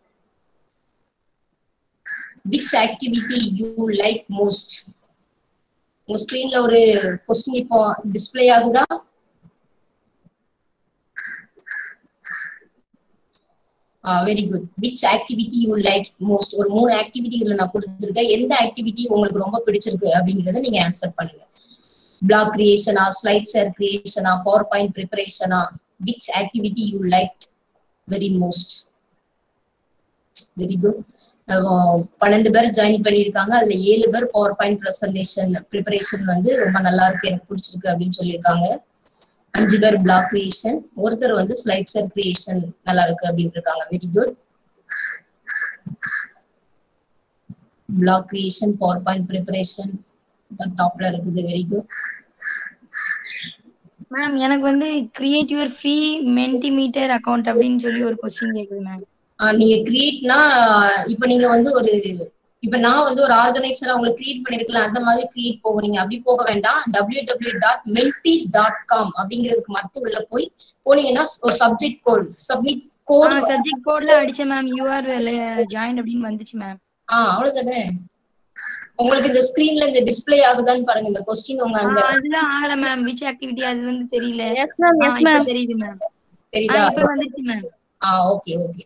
[SPEAKER 1] Which activity you like most உங்க ஸ்க்ரீன்ல ஒரு கொஸ்டின் இப்போ டிஸ்பிளே ஆகுதா? Very good which activity you like most ஒரு மூணு ஆக்டிவிட்டி இதுல நான் கொடுத்துருக்கேன். எந்த ஆக்டிவிட்டி உங்களுக்கு ரொம்ப பிடிச்சிருக்கு அப்படிங்கறத நீங்க ஆன்சர் பண்ணுங்க. பிளாக் கிரியேஷனா ஸ்லைட் ஷேர் கிரியேஷனா power point ப்ரிப்பரேஷனா which activity you like very most very good பன்னெண்டு பேர் ஜாயின் பண்ணியிருக்காங்க. அதுல ஏழு பேர் பவர் பாயிண்ட் ப்ரெசன்டேஷன் ப்ரிப்பரேஷன் வந்து ரொம்ப நல்லா இருக்கு எனக்கு பிடிச்சிருக்கு அப்படின்னு சொல்லியிருக்காங்க. அஞ்சு பேர் பிளாக் கிரியேஷன் ஒருத்தர் வந்து ஸ்லைட் ஷேர் கிரியேஷன் நல்லா இருக்கு அப்படின்னு இருக்காங்க very good blog creation PowerPoint preparation டாப்ல இருக்குது. வெரி குட்
[SPEAKER 3] மேம் எனக்கு வந்து create your free Mentimeter account அப்படின்னு சொல்லி ஒரு கொஸ்டின் கேக்குது மேம்
[SPEAKER 1] நீங்க கிரியேட்னா இப்ப நீங்க வந்து ஒரு இப்ப நான் வந்து ஒரு ஆர்கனைசரா உங்களுக்கு கிரியேட் பண்ணிருக்கலாம் அந்த மாதிரி கிரியேட் போகும் நீங்க அப்படி போக வேண்டாம். W W dot menti dot com அப்படிங்கிறதுக்கு மட்டும் உள்ள போய் போனீங்கன்னா ஒரு subject code submit code
[SPEAKER 3] subject கோட்ல அடிச்சேன் மேம் யூஆர் ஜாயின் அப்படின்னு வந்துச்சு மேம்
[SPEAKER 1] ஆஹ் அவ்வளவுதானே? உங்களுக்கு இந்த ஸ்கிரீன்ல இந்த டிஸ்ப்ளே ஆகுதான்னு பாருங்க. இந்த கொஸ்டின் உங்க அந்த
[SPEAKER 3] அதுதான் ஆகல மேம் விச் ஆக்டிவிட்டி அது வந்து தெரியல.
[SPEAKER 4] எஸ் மேம்
[SPEAKER 3] ஆ,
[SPEAKER 4] எஸ் மேம்
[SPEAKER 3] தெரியுது மேம்
[SPEAKER 1] தெரியுதா?
[SPEAKER 3] இப்ப வந்துச்சு மேம்
[SPEAKER 1] ஆ okay okay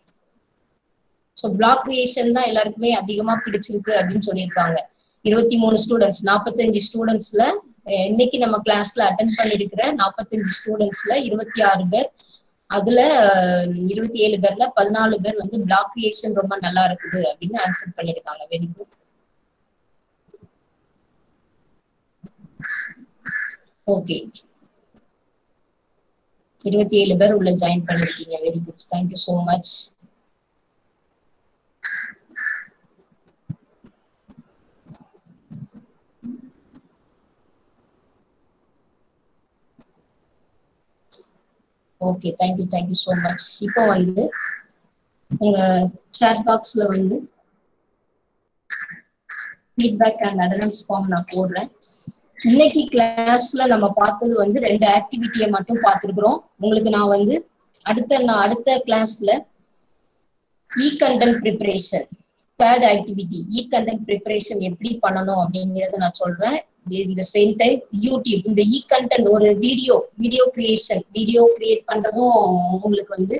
[SPEAKER 1] so blog creation தான் எல்லாருக்குமே அதிகமா பிடிச்சிருக்கு அப்படின்னு சொல்லியிருக்காங்க. இருபத்தி மூணு ஸ்டூடெண்ட்ஸ் நாற்பத்தஞ்சு ஸ்டூடெண்ட்ஸ்ல இன்னைக்கு நம்ம கிளாஸ்ல அட்டன் பண்ணிருக்கிற நாற்பத்தஞ்சு ஸ்டூடெண்ட்ஸ்ல இருபத்தி ஆறு பேர். அதுல இருபத்தி ஏழு பேர்ல பதினாலு பேர் வந்து பிளாக் கிரியேஷன் ரொம்ப நல்லா இருக்குது அப்படின்னு ஆன்சர் பண்ணிருக்காங்க வெரி குட் ஓகே இருபத்தி ஏழு பேர் உள்ள ஜாயின் பண்ணிருக்கீங்க very good thank you so much okay thank you thank you so much இப்போ வந்து உங்க சேட் பாக்ஸ்ல வந்து ஃபீட்பேக் அண்ட் அட்டனன்ஸ் ஃபார்ம் நான் போடுறேன். இன்னைக்கு கிளாஸ்ல நம்ம பார்த்தது வந்து ரெண்டு ஆக்டிவிட்டியை மட்டும் பார்த்துருக்குறோம். உங்களுக்கு நான் வந்து அடுத்த நான் அடுத்த கிளாஸ்ல e content preparation third activity e content preparation எப்படி பண்ணணும் அப்படிங்கிறத நான் சொல்றேன். இந்த சேம் டைம் யூடியூப் இந்த இ கண்டென்ட் ஒரு video video creation video create பண்றதும் உங்களுக்கு வந்து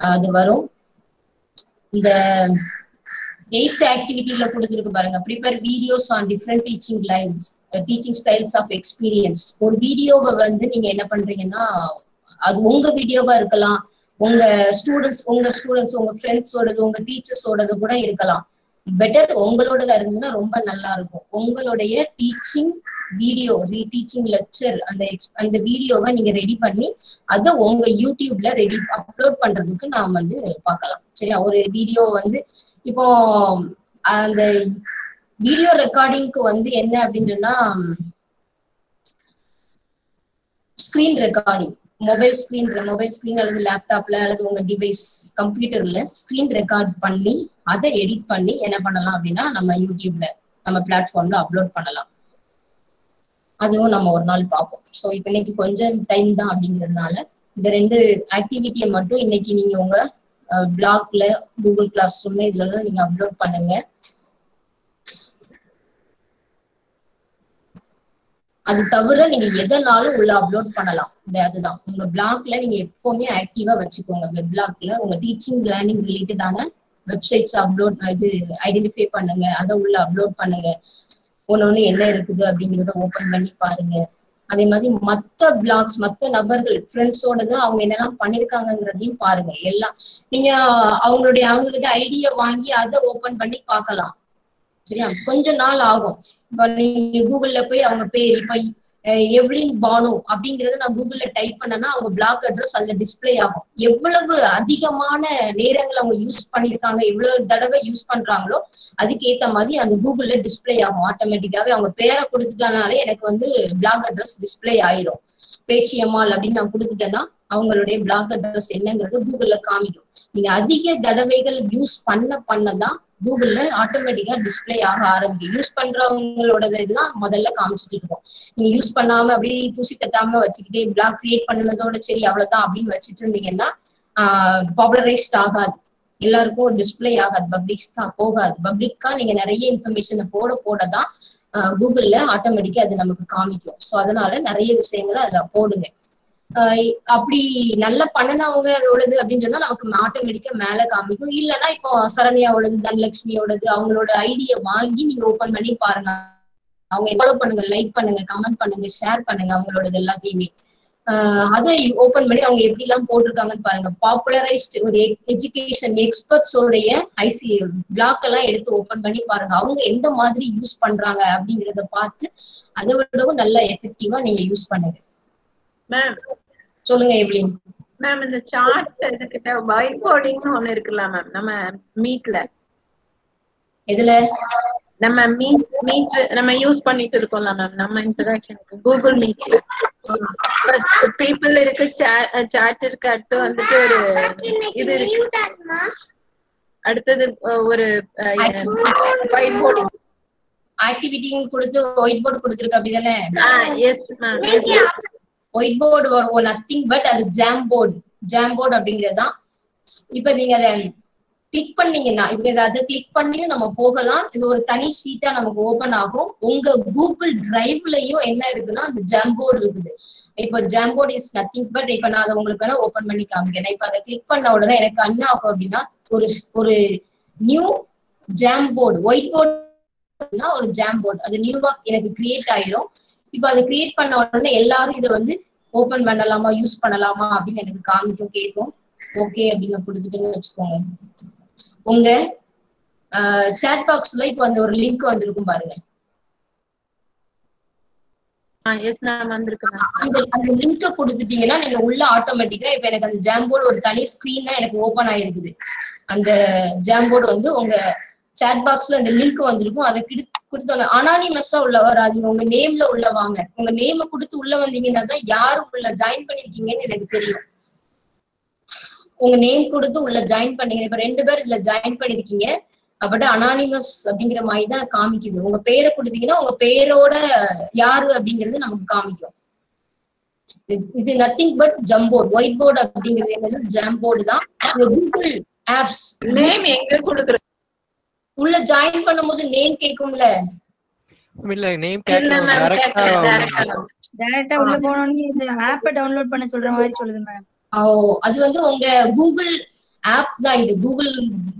[SPEAKER 1] அது வரும். இந்த எயித் ஆக்டிவிட்டியில கொடுத்துருக்கு பாருங்க. Prepare videos on different teaching lines teaching styles of experience ஒரு வீடியோவை வந்து நீங்க என்ன பண்றீங்கன்னா அது உங்க வீடியோவா இருக்கலாம். உங்க ஸ்டூடெண்ட்ஸ் உங்க ஸ்டூடெண்ட்ஸ் உங்க ஃப்ரெண்ட்ஸோடது உங்க டீச்சர்ஸோடது கூட இருக்கலாம். பெட்டர் உங்களோடதா இருந்ததுன்னா ரொம்ப நல்லா இருக்கும் உங்களுடைய டீச்சிங் வீடியோ டீச்சிங் லெக்சர் அந்த அந்த வீடியோவை நீங்க ரெடி பண்ணி அதை உங்க யூடியூப்ல ரெடி அப்லோட் பண்றதுக்கு நாம் வந்து பார்க்கலாம். சரியா? ஒரு வீடியோ வந்து இப்போ அந்த வீடியோ ரெக்கார்டிங்க்கு வந்து என்ன அப்படின்னு சொன்னா screen recording mobile screen mobile screen அல்லது லேப்டாப்ல அல்லது உங்க டிவைஸ் கம்ப்யூட்டர்ல ஸ்கிரீன் ரெக்கார்ட் பண்ணி அதை எடிட் பண்ணி என்ன பண்ணலாம் அப்படின்னா நம்ம யூடியூப்ல நம்ம பிளாட்ஃபார்ம்ல அப்லோட் பண்ணலாம். அதுவும் நம்ம ஒரு நாள் பார்ப்போம். ஸோ இப்போ இன்னைக்கு கொஞ்சம் டைம் தான் அப்படிங்கிறதுனால இந்த ரெண்டு ஆக்டிவிட்டியை மட்டும் இன்னைக்கு நீங்க உங்க பிளாக்ல கூகுள் கிளாஸ் ரூம்ல இதுல நீங்க அப்லோட் பண்ணுங்க. அது தவிர நீங்க எதனாலும் உள்ள அப்லோட் பண்ணலாம். இந்த அதுதான். உங்க பிளாக்ல நீங்க எப்பவுமே ஆக்டிவா வச்சுக்கோங்க. வெப் பிளாக்ல உங்க டீச்சிங் லேர்னிங் ரிலேட்டடான வெப்சைட்ஸ் அப்லோட் இது ஐடென்டிஃபை பண்ணுங்க. அதை உள்ள அப்லோட் பண்ணுங்க. ஒன்னொன்னு என்ன இருக்குது அப்படிங்கறத ஓபன் பண்ணி பாருங்க. அதே மாதிரி மத்த பிளாக்ஸ் மத்த நபர்கள் ஃப்ரெண்ட்ஸோடது அவங்க என்னெல்லாம் பண்ணிருக்காங்கிறதையும் பாருங்க. எல்லாம் நீங்க அவங்களுடைய அவங்க கிட்ட ஐடியா வாங்கி அதை ஓபன் பண்ணி பார்க்கலாம். சரியா? கொஞ்ச நாள் ஆகும். இப்ப நீங்க கூகுள்ல போய் அவங்க பேர் இப்ப அஹ், எவ்லின் பானு அப்படிங்கறத நான் கூகுள்ல டைப் பண்ணேன்னா அவங்க பிளாக் அட்ரஸ் அதுல டிஸ்ப்ளே ஆகும். எவ்வளவு அதிகமான நேரங்கள் அவங்க யூஸ் பண்ணிருக்காங்க எவ்வளவு தடவை யூஸ் பண்றாங்களோ அதுக்கு ஏத்த மாதிரி அந்த கூகுள்ல டிஸ்பிளே ஆகும். ஆட்டோமேட்டிக்காவே அவங்க பேரை கொடுத்துட்டனாலே எனக்கு வந்து பிளாக் அட்ரஸ் டிஸ்ப்ளே ஆயிரும். பேச்சியம்மாள் அப்படின்னு நான் கொடுத்துட்டேன்னா அவங்களுடைய பிளாக் அட்ரஸ் என்னங்கிறது கூகுள்ல காமிக்கும். நீங்க அதிக தடவைகள் யூஸ் பண்ண பண்ணதான் கூகுள்ல ஆட்டோமேட்டிக்கா டிஸ்ப்ளே ஆக ஆரம்பிக்கும். யூஸ் பண்றவங்களோட இதுதான் முதல்ல காமிச்சிட்டு இருக்கும். நீங்க யூஸ் பண்ணாம அப்படியே தூசி தட்டாம வச்சுக்கிட்டே பிளாக் கிரியேட் பண்ணதோட சரி அவ்வளவுதான் அப்படின்னு வச்சுட்டு இருந்தீங்கன்னா பாப்புலரைஸ்ட் ஆகாது. எல்லாருக்கும் டிஸ்ப்ளே ஆகாது. பப்ளிக்ஸ்க்கா போகாது. பப்ளிக்கா நீங்க நிறைய இன்ஃபர்மேஷனை போட போட தான் கூகுள்ல ஆட்டோமேட்டிக்கா அது நமக்கு காமிக்கும். ஸோ அதனால நிறைய விஷயங்களை அதுல போடுங்க. அப்படி நல்லா பண்ணினவங்களோடது அப்படின்னு சொன்னா நமக்கு ஆட்டோமேட்டிக்கா மேல காமிக்கும். இல்லைன்னா இப்போ சரண்யாவோடது தனலட்சுமியோடது அவங்களோட ஐடியா வாங்கி நீங்க ஓபன் பண்ணி பாருங்க. அவங்க ஃபாலோ பண்ணுங்க லைக் பண்ணுங்க கமெண்ட் பண்ணுங்க ஷேர் பண்ணுங்க அவங்களோடது எல்லாத்தையுமே. அதை ஓபன் பண்ணி அவங்க எப்படி எல்லாம் போட்டிருக்காங்கன்னு பாருங்க. பாப்புலரைஸ்ட் ஒரு எஜுகேஷன் எக்ஸ்பர்ட்ஸோடைய ஐசி பிளாக் எல்லாம் எடுத்து ஓபன் பண்ணி பாருங்க. அவங்க எந்த மாதிரி யூஸ் பண்றாங்க அப்படிங்கறத பார்த்து அதை விடவும் நல்லா எஃபெக்டிவா நீங்க யூஸ் பண்ணுங்க.
[SPEAKER 2] மேம்
[SPEAKER 1] சொல்லுங்க எவ்லின்
[SPEAKER 2] மேம் இந்த சார்ட் இதுகிட்ட ஒயிட் போர்டிங்னு ஒண்ணு இருக்குல்ல மேம் நம்ம மீட்ல
[SPEAKER 1] எதுல?
[SPEAKER 2] நம்ம மீட் மீட் நம்ம யூஸ் பண்ணிட்டு இருக்கோம்ல மேம் நம்ம இன்டராக்ஷனுக்கு கூகுள் மீட்ல ஃபர்ஸ்ட் பீப்புள் இருக்கு சாட் இருக்கு அடுத்து வந்துட்டு ஒரு இது இருக்கு. அடுத்தது ஒரு ஒயிட் போர்டு
[SPEAKER 1] ஆக்டிவிட்டின்னு கொடுத்து ஒயிட் போர்டு கொடுத்துருக்கு அப்படிதானே?
[SPEAKER 2] எஸ் மேம்
[SPEAKER 1] ஒயிட் போர்டு வரும் நத்திங் பட் அது ஜாம் போர்டு ஜாம் போர்டு அப்படிங்கறதுதான். இப்ப நீங்க அதை கிளிக் பண்ணீங்கன்னா இப்ப ஏதாவது கிளிக் பண்ணியும் நம்ம போகலாம். இது ஒரு தனி ஷீட்டா நமக்கு ஓபன் ஆகும். உங்க கூகுள் டிரைவ்லயும் என்ன இருக்குன்னா அந்த ஜாம் போர்டு இருக்குது. இப்போ Jamboard is nothing but இப்ப நான் அதை உங்களுக்கு வேணா ஓபன் பண்ணி காமிக்கிறேன். இப்ப அதை கிளிக் பண்ண உடனே எனக்கு அண்ணா ஆகும் அப்படின்னா ஒரு ஒரு new jam board white board ஒரு ஜாம் போர்டு அது நியூவா எனக்கு கிரியேட் ஆயிரும். இப்ப அதை கிரியேட் பண்ண உடனே எல்லாரும் இதை வந்து ஓபன் பண்ணலாமா யூஸ் பண்ணலாமா அப்படின்னு எனக்கு காமிக்கும் கேட்கும். ஓகே அப்படின்னு கொடுத்துட்டுன்னு வச்சுக்கோங்க உங்க சேட் பாக்ஸ்ல இப்போ அந்த ஒரு லிங்க் வந்திருக்கும் பாருங்க. அந்த லிங்க கொடுத்துட்டீங்கன்னா நீங்க உள்ள ஆட்டோமேட்டிக்கா இப்ப எனக்கு அந்த ஜாம்போர்டு ஒரு தனி ஸ்கிரீனா எனக்கு ஓபன் ஆயிருக்குது. அந்த ஜாம்போர்டு வந்து உங்க சேட் பாக்ஸ்ல அந்த லிங்க் வந்திருக்கும். அதை கிடு கொடுத்தோம் அனானிமஸா உள்ள வராதீங்க உங்க நேம்ல உள்ள வாங்க உங்க நேம கொடுத்து உள்ள வந்தீங்கன்னா தான் யாரு உள்ள ஜாயின் பண்ணிருக்கீங்கன்னு எனக்கு தெரியும். உங்க நேம் கொடுத்து உள்ள ஜாயின் பண்ணீங்க. இப்ப ரெண்டு பேர் இதுல ஜாயின் பண்ணிருக்கீங்க. அப்படி அனானிமஸ் அப்படிங்கிற மாதிரி தான் காமிக்குது. உங்க பேரை கொடுத்தீங்கன்னா உங்க பேரோட யாரு அப்படிங்கிறது நமக்கு காமிக்கும். இது- nothing but Jamboard white board அப்படிங்கிறது என்னன்னா ஜம்போர்டு தான். கூகுள் ஆப்ஸ்
[SPEAKER 2] நேம் எங்க கொடுக்குறது
[SPEAKER 1] உள்ள ஜாயின் பண்ணும்போது நேம் கேட்கும்ல
[SPEAKER 7] இல்ல நேம்
[SPEAKER 2] மேம்
[SPEAKER 7] டைரக்டா
[SPEAKER 3] டைரக்டா உள்ள போனோடனே இந்த ஆப்பை டவுன்லோட் பண்ண சொல்ற மாதிரி சொல்லுது மேம்
[SPEAKER 1] ஓ அது வந்து உங்க கூகுள் ஆப் தான் இது. கூகுள்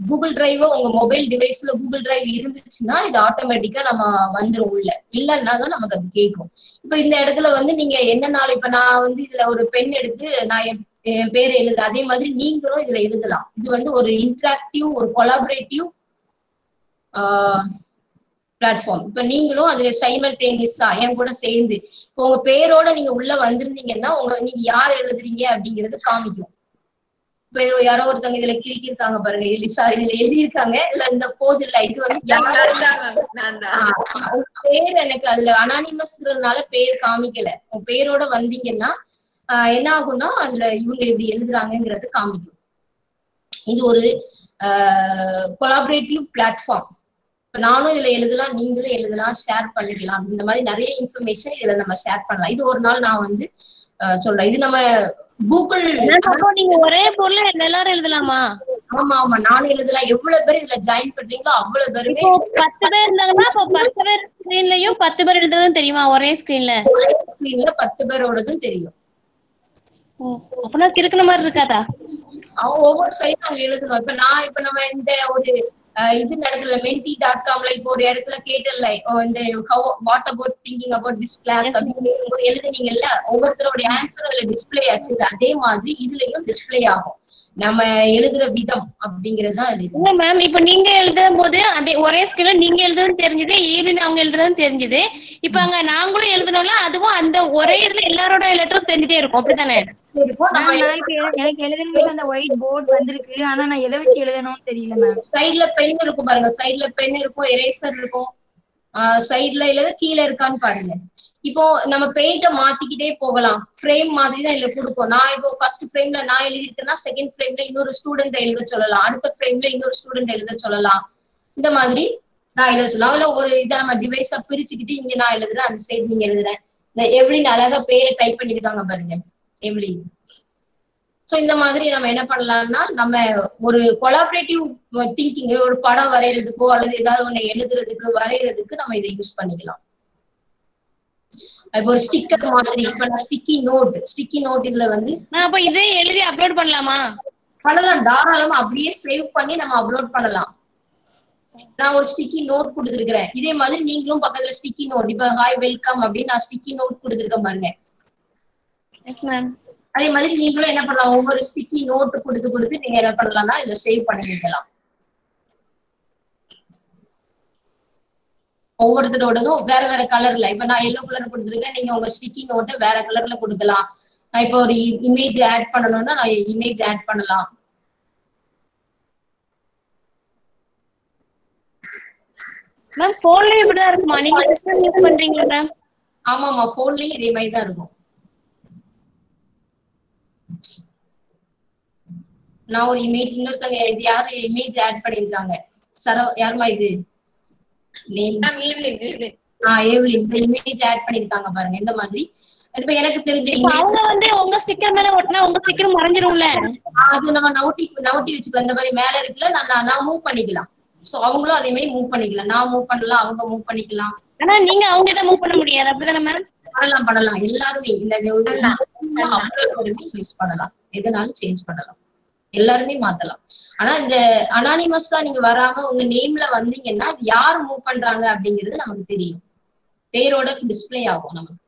[SPEAKER 1] கூகுள் டிரைவோ உங்க மொபைல் டிவைஸ்ல கூகுள் டிரைவ் இருந்துச்சுன்னா இது ஆட்டோமேட்டிக்கா நம்ம வந்துரும் உள்ள. இல்லைன்னா தான் நமக்கு அது கேட்கும். இப்ப இந்த இடத்துல வந்து நீங்க என்ன நாள் இப்ப நான் வந்து இதுல ஒரு பென் எடுத்து நான் என் என் பேரை எழுதுறேன். அதே மாதிரி நீங்களும் இதுல எழுதலாம். இது வந்து ஒரு இன்டராக்டிவ் ஒரு கொலாபரேட்டிவ் பிளாட்ஃபார்ம் இப்ப நீங்களும் அதுல சைமல்டேனியஸா என் கூட சேர்ந்து இப்போ உங்க பேரோட நீங்க உள்ள வந்திருந்தீங்கன்னா உங்க நீங்க யார் எழுதுறீங்க அப்படிங்கறது காமிக்கும். இப்ப யாரோ ஒருத்தவங்க இதுல கிறுக்கிருக்காங்க பாருங்க இதுல சாரி இதுல எழுதியிருக்காங்க இல்ல இந்த போது இல்ல இது வந்து யார் பேர் எனக்கு அதுல அனானிமஸ்ங்கிறதுனால பேர் காமிக்கல. உங்க பேரோட வந்தீங்கன்னா என்ன ஆகும்னா அதுல இவங்க இப்படி எழுதுறாங்கங்கிறது காமிக்கும். இது ஒரு கொலாபரேட்டிவ் பிளாட்ஃபார்ம் நானும் இதுல எழுதலாம் நீங்களும் எழுதலாம் ஷேர் பண்ணிக்கலாம். இந்த மாதிரி நிறைய இன்ஃபர்மேஷன் இதுல நம்ம ஷேர் பண்ணலாம். இது ஒரு நாள் நான் வந்து சொல்றேன். இது நம்ம கூகுள்
[SPEAKER 4] நீங்க ஒரே பொருள் எல்லாரும் எழுதலாமா?
[SPEAKER 1] ஆமா ஆமா. நானும் எழுதலாம். எவ்வளவு பேர் இதுல ஜாயின் பண்றீங்களோ அவ்வளவு பேருமே
[SPEAKER 4] இப்போ பத்து பேர் இருந்தாங்கன்னா அப்போ பத்து பேர் ஸ்கிரீன்லயும் பத்து பேர் எழுதுறதும் தெரியுமா? ஒரே ஸ்கிரீன்ல
[SPEAKER 1] ஸ்கிரீன்ல பத்து பேரோடதும் தெரியும்.
[SPEAKER 4] அப்படின்னா கிறுக்குன மாதிரி இருக்காதா?
[SPEAKER 1] அவன் ஒவ்வொரு சைடும் அவங்க எழுதணும். இப்ப நான் இப்ப நம்ம இந்த ஒரு இது நடக்கல மென்டி டாட் காம்ல இப்போ ஒரு இடத்துல கேட்டல இந்த what about thinking about this class. அப்படின்னு எழுதுனீங்கல்ல ஒவ்வொருத்தரோட ஆன்சர் அதுல டிஸ்ப்ளே ஆச்சு அதே மாதிரி இதுலயும் டிஸ்ப்ளே ஆகும் நம்ம எழுதுற விதம் அப்படிங்கிறது தான் அதுல இருக்கு
[SPEAKER 4] இல்ல மேம் இப்ப நீங்க எழுதும் போது அதே ஒரே ஸ்கிரீன்ல நீங்க எழுதுறதும் தெரிஞ்சது ஈவினிங் அவங்க எழுதுறதும் தெரிஞ்சது. இப்ப அங்க நாங்களும் எழுதணும்ல அதுவும் அந்த ஒரே இதுல எல்லாரோட லெட்டர்ஸ் தெரிஞ்சுட்டே இருக்கும். அப்படித்தானே?
[SPEAKER 3] எனக்கு எழுதணும்னு அந்த ஒயிட் போர்டு வந்திருக்கு. ஆனா நான் எதை வச்சு எழுதணும்னு தெரியல மேம்
[SPEAKER 1] சைடுல பென் இருக்கும் பாருங்க. சைடுல பென் இருக்கும் எரேசர் இருக்கும். சைடுல இல்ல கீழே இருக்கான்னு பாருங்க. இப்போ நம்ம பேஜ மாத்திக்கிட்டே போகலாம். ஃப்ரேம் மாதிரி தான் இதுல கொடுக்கும். நான் இப்போ ஃபர்ஸ்ட் ஃப்ரேம்ல நான் எழுதியிருக்கேன்னா செகண்ட் ஃப்ரேம்ல இன்னொரு ஸ்டூடெண்ட் எழுத சொல்லலாம். அடுத்த ஃப்ரேம்ல இன்னொரு ஸ்டூடெண்ட் எழுத சொல்லலாம். இந்த மாதிரி நான் எழுத சொல்லலாம். இல்ல ஒரு இதை நம்ம டிவைஸா பிரிச்சுக்கிட்டு இங்க நான் எழுதுறேன் அந்த சைடு நீங்க எழுதுறேன். இந்த எவ்லின் அழகா பேரை டைப் பண்ணிருக்காங்க பாருங்க. எவ்லின் ஸோ இந்த மாதிரி நம்ம என்ன பண்ணலாம்னா நம்ம ஒரு கொலாபரேட்டிவ் திங்கிங் ஒரு படம் வரைகிறதுக்கோ அல்லது ஏதாவது ஒண்ணு எழுதுறதுக்கு வரைகிறதுக்கு நம்ம இதை யூஸ் பண்ணிக்கலாம். இப்போ ஒரு ஸ்டிக்கர் மாதிரி இப்ப நான் ஸ்டிக்கி நோட் ஸ்டிக்கி நோட் இதுல வந்து
[SPEAKER 4] நான் அப்ப இதே எழுதி அப்லோட் பண்ணலாமா?
[SPEAKER 1] பண்ணலாம். தாராளமா அப்படியே சேவ் பண்ணி நம்ம அப்லோட் பண்ணலாம். நான் ஒரு ஸ்டிக்கி நோட் கொடுத்துருக்கிறேன். இதே மாதிரி நீங்களும் பக்கத்துல ஸ்டிக்கி நோட் இப்ப ஹாய் வெல்கம் அப்படின்னு நான் ஸ்டிக்கி நோட் கொடுத்துருக்கேன் பாருங்க.
[SPEAKER 4] எஸ் மேம்
[SPEAKER 1] அதே மாதிரி நீங்களும் என்ன பண்ணலாம்? ஒவ்வொரு ஸ்டிக்கி நோட் கொடுத்து கொடுத்து நீங்க என்ன பண்ணலாம்னா இதுல சேவ் பண்ணி வைக்கலாம். ஒவ்வொருத்தரோடதும் வேற வேற கலர்ல இப்ப நான் எல்லோ கலர் கொடுத்துருக்கேன். நீங்க உங்க ஸ்டிக்கி நோட்டை வேற கலர்ல கொடுக்கலாம். நான் இப்போ ஒரு இமேஜ் ஆட் பண்ணணும்னா நான் இமேஜ் ஆட் பண்ணலாம்.
[SPEAKER 4] மேம் போன்லயும் இப்படிதான் இருக்குமா? நீங்க சிஸ்டம் யூஸ் பண்றீங்களா மேம்
[SPEAKER 1] ஆமாமா போன்லயும் இதே மாதிரி தான் இருக்கும். நான் ஒரு இமேஜ் இன்னொருத்தவங்க இது யாரு இமேஜ் ஆட் பண்ணிருக்காங்க சரவ யாருமா இது நேம்
[SPEAKER 2] மேம் ஈவினிங் ஈவினிங்
[SPEAKER 1] ஆஹ் ஏவ்லின் இந்த இமேஜ் ஆட் பண்ணிருக்காங்க பாருங்க இந்த மாதிரி. இப்ப எனக்கு தெரிஞ்ச
[SPEAKER 4] அவங்க வந்து உங்க ஸ்டிக்கர் மேல ஒட்டினா உங்க ஸ்டிக்கர் மறைஞ்சிரும்ல?
[SPEAKER 1] அது நம்ம நவுட்டி நவுட்டி வச்சுக்கலாம். இந்த மாதிரி மேல இருக்குல்ல நான் நான் மூவ் பண்ணிக்கலாம். சோ அவங்களும் அதே மாதிரி மூவ் பண்ணிக்கலாம். நான் மூவ் பண்ணலாம் அவங்க மூவ் பண்ணிக்கலாம்.
[SPEAKER 4] ஆனா நீங்க அவங்க இதை மூவ் பண்ண முடியாது. அப்படிதானே
[SPEAKER 1] பண்ணலாம் பண்ணலாம். எல்லாருமே. இந்த யூஸ் பண்ணலாம். எதனாலும் சேஞ்ச் பண்ணலாம். எல்லாருமே மாத்தலாம். ஆனா இந்த அனானிமஸா நீங்க வராம உங்க நேம்ல வந்தீங்கன்னா யார் மூவ் பண்றாங்க அப்படிங்கிறது நமக்கு தெரியும். பேரோட டிஸ்ப்ளே ஆகும் நமக்கு.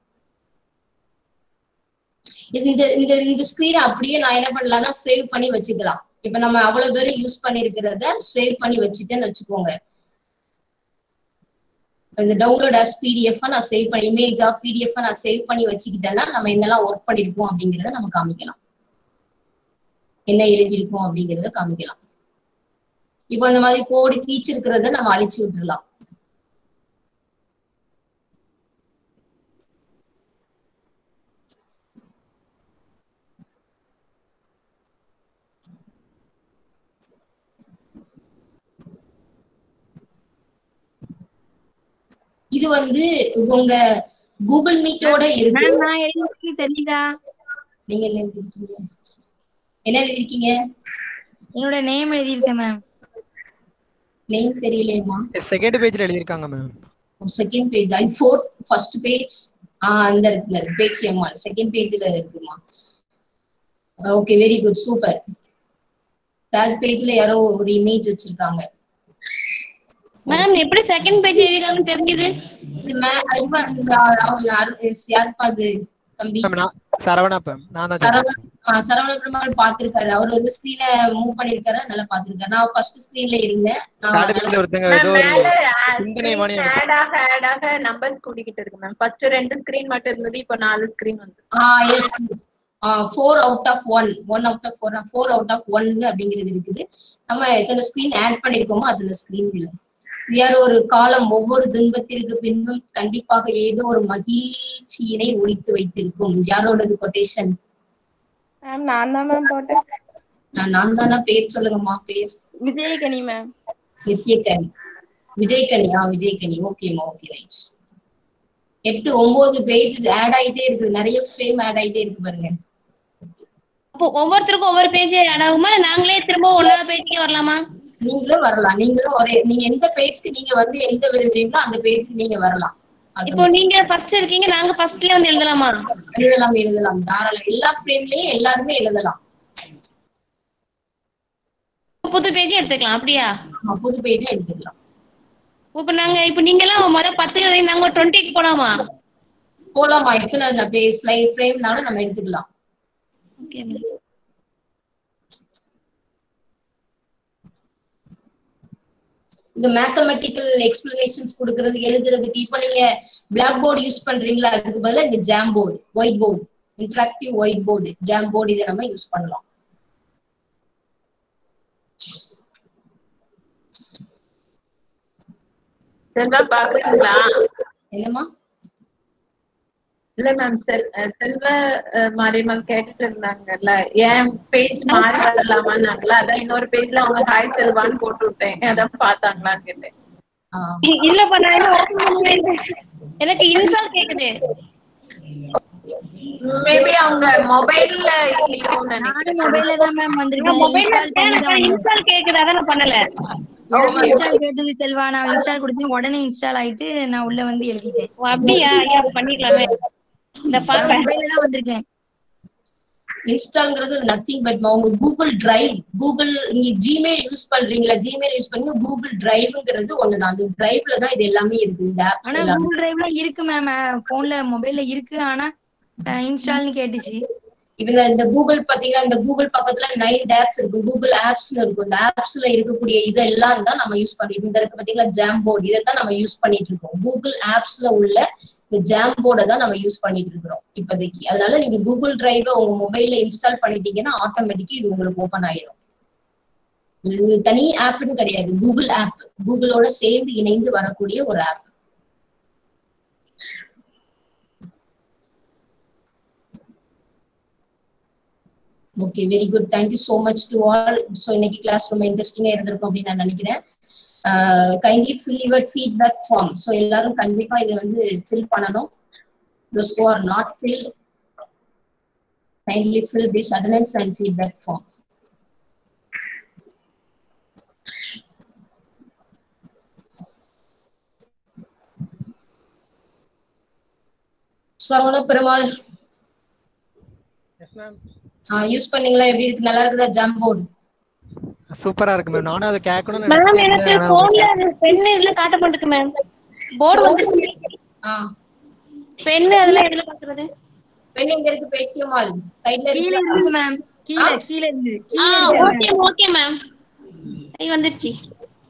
[SPEAKER 1] இது இந்த இந்த இந்த ஸ்கிரீனை அப்படியே நான் என்ன பண்ணலாம்னா சேவ் பண்ணி வச்சுக்கலாம். இப்ப நம்ம அவ்வளவு பேரும் யூஸ் பண்ணிருக்கிறத சேவ் பண்ணி வச்சுட்டேன்னு வச்சுக்கோங்க. இந்த டவுன்லோட் ஆஸ் பிடிஎஃப் நான் சேவ் பண்ணி இமேஜா பிடிஎஃப் நான் சேவ் பண்ணி வச்சுக்கிட்டேன்னா நம்ம என்னெல்லாம் ஒர்க் பண்ணிருக்கோம் அப்படிங்கறத நம்ம காமிக்கலாம். என்ன எழுதியிருக்கோம் அப்படிங்கறத காமிக்கலாம். இப்போ அந்த மாதிரி கோடு கீச்சு இருக்கிறத நம்ம அழிச்சு விட்டுறலாம். இது வந்து உங்க கூகுள் மீட்டோட இருக்கு.
[SPEAKER 3] தெரியுதா?
[SPEAKER 1] நீங்க என்ன எழுதிருக்கீங்க என்ன எழுதிருக்கீங்க
[SPEAKER 3] என்னோட நேம் எழுதியிருக்கேன் மேம்
[SPEAKER 1] நேம் தெரியலையேம்மா.
[SPEAKER 7] செகண்ட் பேஜ்ல எழுதியிருக்காங்க மேம்
[SPEAKER 1] செகண்ட் பேஜ் ஐ ஃபோர்த் ஃபர்ஸ்ட் பேஜ் ஆ அந்த இடத்துல பேஜ் எம்மா செகண்ட் பேஜ்ல இருக்குமா okay very good super third பேஜ்ல யாரோ ஒரு இமேஜ் வச்சிருக்காங்க.
[SPEAKER 4] மேம் எப்படி செகண்ட் பேஜ் எழுதிருக்காங்கன்னு தெரிஞ்சது?
[SPEAKER 1] யாருப்பா அது தம்பி?
[SPEAKER 7] சரவணா மேம் நான் தான்
[SPEAKER 1] சரவண ஆ, சரவண பெருமாள் பாத்திருக்காரு அவர் வந்து ஸ்கிரீனை மூவ் பண்ணிருக்காரு. நல்லா பாத்திருக்காரு நான் ஃபர்ஸ்ட் ஸ்கிரீன்ல இருந்தேன்.
[SPEAKER 7] பேஜ்ல ஒருத்தங்க ஏதோ ஒரு சிந்தனை வாணி
[SPEAKER 2] மேம் ஆட் ஆக ஆட் ஆக நம்பர்ஸ் கூடிக்கிட்டு இருக்கு மேம் ஃபர்ஸ்ட் ரெண்டு ஸ்கிரீன் மட்டும் இருந்தது இப்போ நாலு ஸ்கிரீன் வந்து.
[SPEAKER 1] ஆ yes four out of one one out of four four out of one அப்படிங்கிறது இருக்குது. நம்ம எத்தனை ஸ்கிரீன் ஆட் பண்ணிருக்கோமோ அத்தனை ஸ்கிரீன் இல்ல. யார் ஒரு காலம் ஒவ்வொரு துன்பத்திற்கு பின்பும் கண்டிப்பாக ஏதோ ஒரு மகிழ்ச்சியினை ஒழித்து வைத்திருக்கும். யாரோடது கொட்டேஷன்
[SPEAKER 6] மேம் நான் தான் மேம் போட்டேன்.
[SPEAKER 1] நான் நான் தானா? பேர் சொல்லுங்கம்மா பேர்.
[SPEAKER 6] விஜயகனி மேம்
[SPEAKER 1] நித்யகனி விஜய்கனி ஆ விஜய்கனி. ஓகேம்மா ஓகே ரைட் எட்டு ஒன்பது பேஜ் ஆட் ஆயிட்டே இருக்குது. நிறைய ஃப்ரேம் ஆட் ஆயிட்டே இருக்கு பாருங்க.
[SPEAKER 4] அப்போ ஒவ்வொருத்தருக்கும் ஒவ்வொரு பேஜ் ஆட் ஆகுமா? நாங்களே திரும்ப ஒன்னாவது பேஜுக்கே வரலாமா?
[SPEAKER 1] நீங்களும் வரலாம். நீங்களும் ஒரே நீங்க எந்த பேஜ்க்கு நீங்க வந்து எழுத விரும்புறீங்களோ அந்த பேஜ்க்கு நீங்க வரலாம்.
[SPEAKER 4] இப்போ நீங்க ஃபர்ஸ்ட் இருக்கீங்க நாங்க ஃபர்ஸ்ட்லயே வந்து எழுதலாமா?
[SPEAKER 1] எழுதலாம் எழுதலாம். தாராளம். எல்லா ஃப்ரேம்லயும் எல்லாருமே எழுதலாம்.
[SPEAKER 4] புது பேஜ் எடுத்துக்கலாம் அப்படியா?
[SPEAKER 1] புது பேஜும் எடுத்துக்கலாம்.
[SPEAKER 4] இப்ப நாங்க இப்ப நீங்க எல்லாம் முத பத்து நாங்க டுவெண்ட்டிக்கு போலாமா?
[SPEAKER 1] போலாமா? எத்தனை பேஜ் ஸ்லைட் ஃப்ரேம்னாலும் நம்ம எடுத்துக்கலாம்.
[SPEAKER 4] ஓகே
[SPEAKER 1] இந்த மேத்தமெட்டிக்கல் எக்ஸ்பிளனேஷன்ஸ் கொடுக்கறது எழுதுறதுக்கு இப்ப நீங்க பிளாக் போர்டு யூஸ் பண்றீங்களா? அதுக்கு பதிலா இந்த Jamboard white board interactive white board Jamboard இதை நம்ம யூஸ் பண்ணலாம். என்னம்மா?
[SPEAKER 2] இல்ல மேம் செல் செல்வ மாரியம்மாள் கேட்டுட்டு இருந்தாங்கல்ல ஏன் பேஜ் மாறி வரலாமான்னாங்களா அதான் இன்னொரு பேஜ்ல அவங்க ஹாய் செல்வான்னு போட்டு விட்டேன் அதான் பார்த்தாங்களான்னு கேட்டேன்.
[SPEAKER 4] இல்லப்பா நான். எனக்கு இன்ஸ்டால் கேக்குது.
[SPEAKER 2] மேபி அவங்க மொபைல்ல
[SPEAKER 3] நானும் மொபைல்ல தான் மேம் வந்திருக்கேன்.
[SPEAKER 4] மொபைல்ல
[SPEAKER 3] இன்ஸ்டால்
[SPEAKER 4] கேக்குது. அதான் நான் பண்ணல.
[SPEAKER 3] எனக்கு இன்ஸ்டால் கேட்டது செல்வா. நான் இன்ஸ்டால் கொடுத்தேன். உடனே இன்ஸ்டால் ஆயிட்டு நான் உள்ள வந்து எழுதிட்டேன்.
[SPEAKER 4] அப்படியா? பண்ணிக்கலாமே. இந்த
[SPEAKER 3] தான் வந்திருக்கேன்.
[SPEAKER 1] இன்ஸ்டால்ங்கிறது நத்திங் பட் உங்க கூகுள் டிரைவ் கூகுள் நீங்க ஜிமெயில் யூஸ் பண்றீங்களா? ஜிமெயில் யூஸ் பண்ணி கூகுள் டிரைவ்ங்கிறது ஒண்ணுதான். அந்த டிரைவ்ல தான் இது எல்லாமே இருக்கு இந்த ஆப்ஸ்
[SPEAKER 3] ஆனா கூகுள் டிரைவ்ல இருக்கு மேம் போன்ல மொபைல்ல இருக்கு. ஆனா இன்ஸ்டால்னு கேட்டுச்சு.
[SPEAKER 1] இப்ப இந்த கூகுள் பாத்தீங்கன்னா இந்த கூகுள் பக்கத்துல நைன் டேப்ஸ் இருக்கு கூகுள் ஆப்ஸ்னு இருக்கும். இந்த ஆப்ஸ்ல இருக்கக்கூடிய இதெல்லாம் தான் நம்ம யூஸ் பண்ணிட்டு இந்த இருக்கு பாத்தீங்களா ஜாம் போர்டு இதை தான் நம்ம யூஸ் பண்ணிட்டு இருக்கோம். கூகுள் ஆப்ஸ்ல உள்ள இந்த ஜாம் போர்டை தான் நம்ம யூஸ் பண்ணிட்டு இருக்கிறோம் இப்போதைக்கு. அதனால நீங்க கூகுள் டிரைவை உங்க மொபைல்ல இன்ஸ்டால் பண்ணிட்டீங்கன்னா ஆட்டோமேட்டிக்கா இது உங்களுக்கு ஓபன் ஆயிரும். இது தனி ஆப்னு கிடையாது. கூகுள் ஆப் கூகுளோட சேர்ந்து இணைந்து வரக்கூடிய ஒரு app okay very good thank you so much to all so இன்னைக்கு கிளாஸ் ரொம்ப இன்ட்ரெஸ்டிங்கா இருந்திருக்கும் அப்படின்னு நான் நினைக்கிறேன். Kindly fill your feedback form so எல்லாரும் கண்டிப்பா இதை வந்து ஃபில் பண்ணணும். Those who are not filled kindly fill this attendance and feedback form. Saravana Perumal use பண்ணீங்களா? எப்படி இருக்கு? நல்லா இருக்குதா? ஜாம் போர்டு
[SPEAKER 7] சூப்பரா இருக்கு மேம் நானும் அதை கேட்கணும்னு
[SPEAKER 4] மேம் எனக்கு போன்ல பென் இதுல காட்ட மாட்டேங்குது மேம் போர்டு வந்து
[SPEAKER 1] ஆ.
[SPEAKER 4] பென் அதெல்லாம் எதுல பாக்குறது
[SPEAKER 1] பெண் எங்க இருக்கு? பேச்சியம்மாள் சைட்ல
[SPEAKER 3] கீழே
[SPEAKER 1] இருக்கு.
[SPEAKER 3] இருக்கு மேம் கீழே கீழே
[SPEAKER 4] ஆ
[SPEAKER 3] கீழே
[SPEAKER 4] ஓகே ஓகே மேம் ஐ வந்துருச்சு.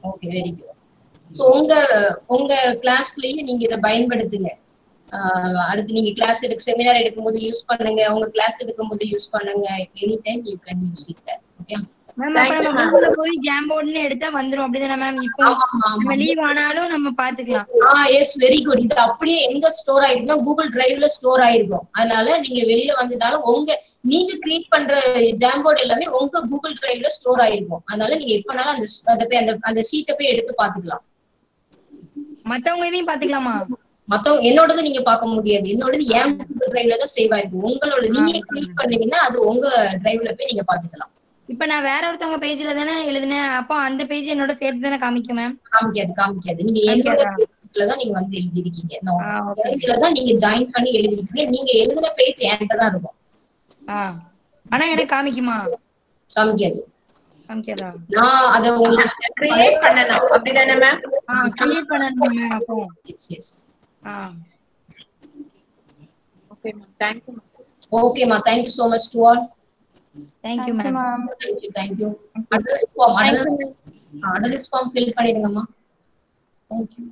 [SPEAKER 1] ஓகே வெரி குட் ஸோ உங்க உங்க கிளாஸ்லயே நீங்க இதை பயன்படுத்துங்க. அடுத்து நீங்க கிளாஸ் எடுக்க செமினார் எடுக்கும்போது யூஸ் பண்ணுங்க. உங்க கிளாஸ் எடுக்கும்போது யூஸ் பண்ணுங்க. Any time you can use it okay
[SPEAKER 3] ma'am அப்ப நம்ம கூகுள்ல போய் ஜாம் போர்டுன்னு எடுத்தா வந்துரும் அப்படிதானே மேம் இப்போ நம்ம லீவ் ஆனாலும் நம்ம பாத்துக்கலாம்.
[SPEAKER 1] ஆ எஸ் வெரி குட் இது அப்படியே எங்க ஸ்டோர் ஆயிருக்குன்னா கூகுள் டிரைவ்ல ஸ்டோர் ஆயிருக்கும். அதனால நீங்க வெளியில வந்துட்டாலும் உங்க நீங்க கிரியேட் பண்ற ஜாம்போர்ட் எல்லாமே உங்க கூகுள் டிரைவ்ல ஸ்டோர் ஆயிருக்கும். அதனால நீங்க எப்பனாலும் அந்த அதை போய் அந்த அந்த சீட்டை போய் எடுத்து பாத்துக்கலாம்.
[SPEAKER 3] மத்தவங்க இதையும் பாத்துக்கலாமா?
[SPEAKER 1] மத்தவங்க என்னோடது நீங்க பார்க்க முடியாது. என்னோடது என் கூகுள் டிரைவ்ல தான் சேவ் ஆயிருக்கும் உங்களோட நீங்க கிரியேட் பண்ணீங்கன்னா அது உங்க டிரைவ்ல போய் நீங்க பாத்துக்கலாம்.
[SPEAKER 3] இப்ப நான் வேற ஒருத்தவங்க பேஜ்ல தானே எழுதினேன். அப்போ அந்த பேஜ் என்னோட சேர்த்து தானே காமிக்கும் மேம்
[SPEAKER 1] காமிக்காது காமிக்காது. நீங்க என்னோட தான் நீங்க வந்து எழுதிருக்கீங்க.
[SPEAKER 3] ஆ, okay.
[SPEAKER 1] பேஜ்ல தான் நீங்க ஜாயின் பண்ணி எழுதிருக்கீங்க. நீங்க எழுதின பேஜ் என்கிட்ட தான் இருக்கும்.
[SPEAKER 3] ஆனா எனக்கு காமிக்குமா?
[SPEAKER 1] காமிக்காது.
[SPEAKER 3] காமிக்காதா?
[SPEAKER 1] நான் அதை உங்களுக்கு
[SPEAKER 2] கிரியேட் பண்ணணும். அப்படிதானே மேம்
[SPEAKER 3] ஆ கிரியேட் பண்ணணும் மேம் அப்போ.
[SPEAKER 1] Yes yes
[SPEAKER 3] ah.
[SPEAKER 2] Okay ma'am thank you ma'am
[SPEAKER 1] ஓகேம்மா thank you so much to all
[SPEAKER 3] thank you ma'am
[SPEAKER 5] ma'am
[SPEAKER 1] thank you thank you address form address address form fill பண்ணிடுங்கம்மா. Thank you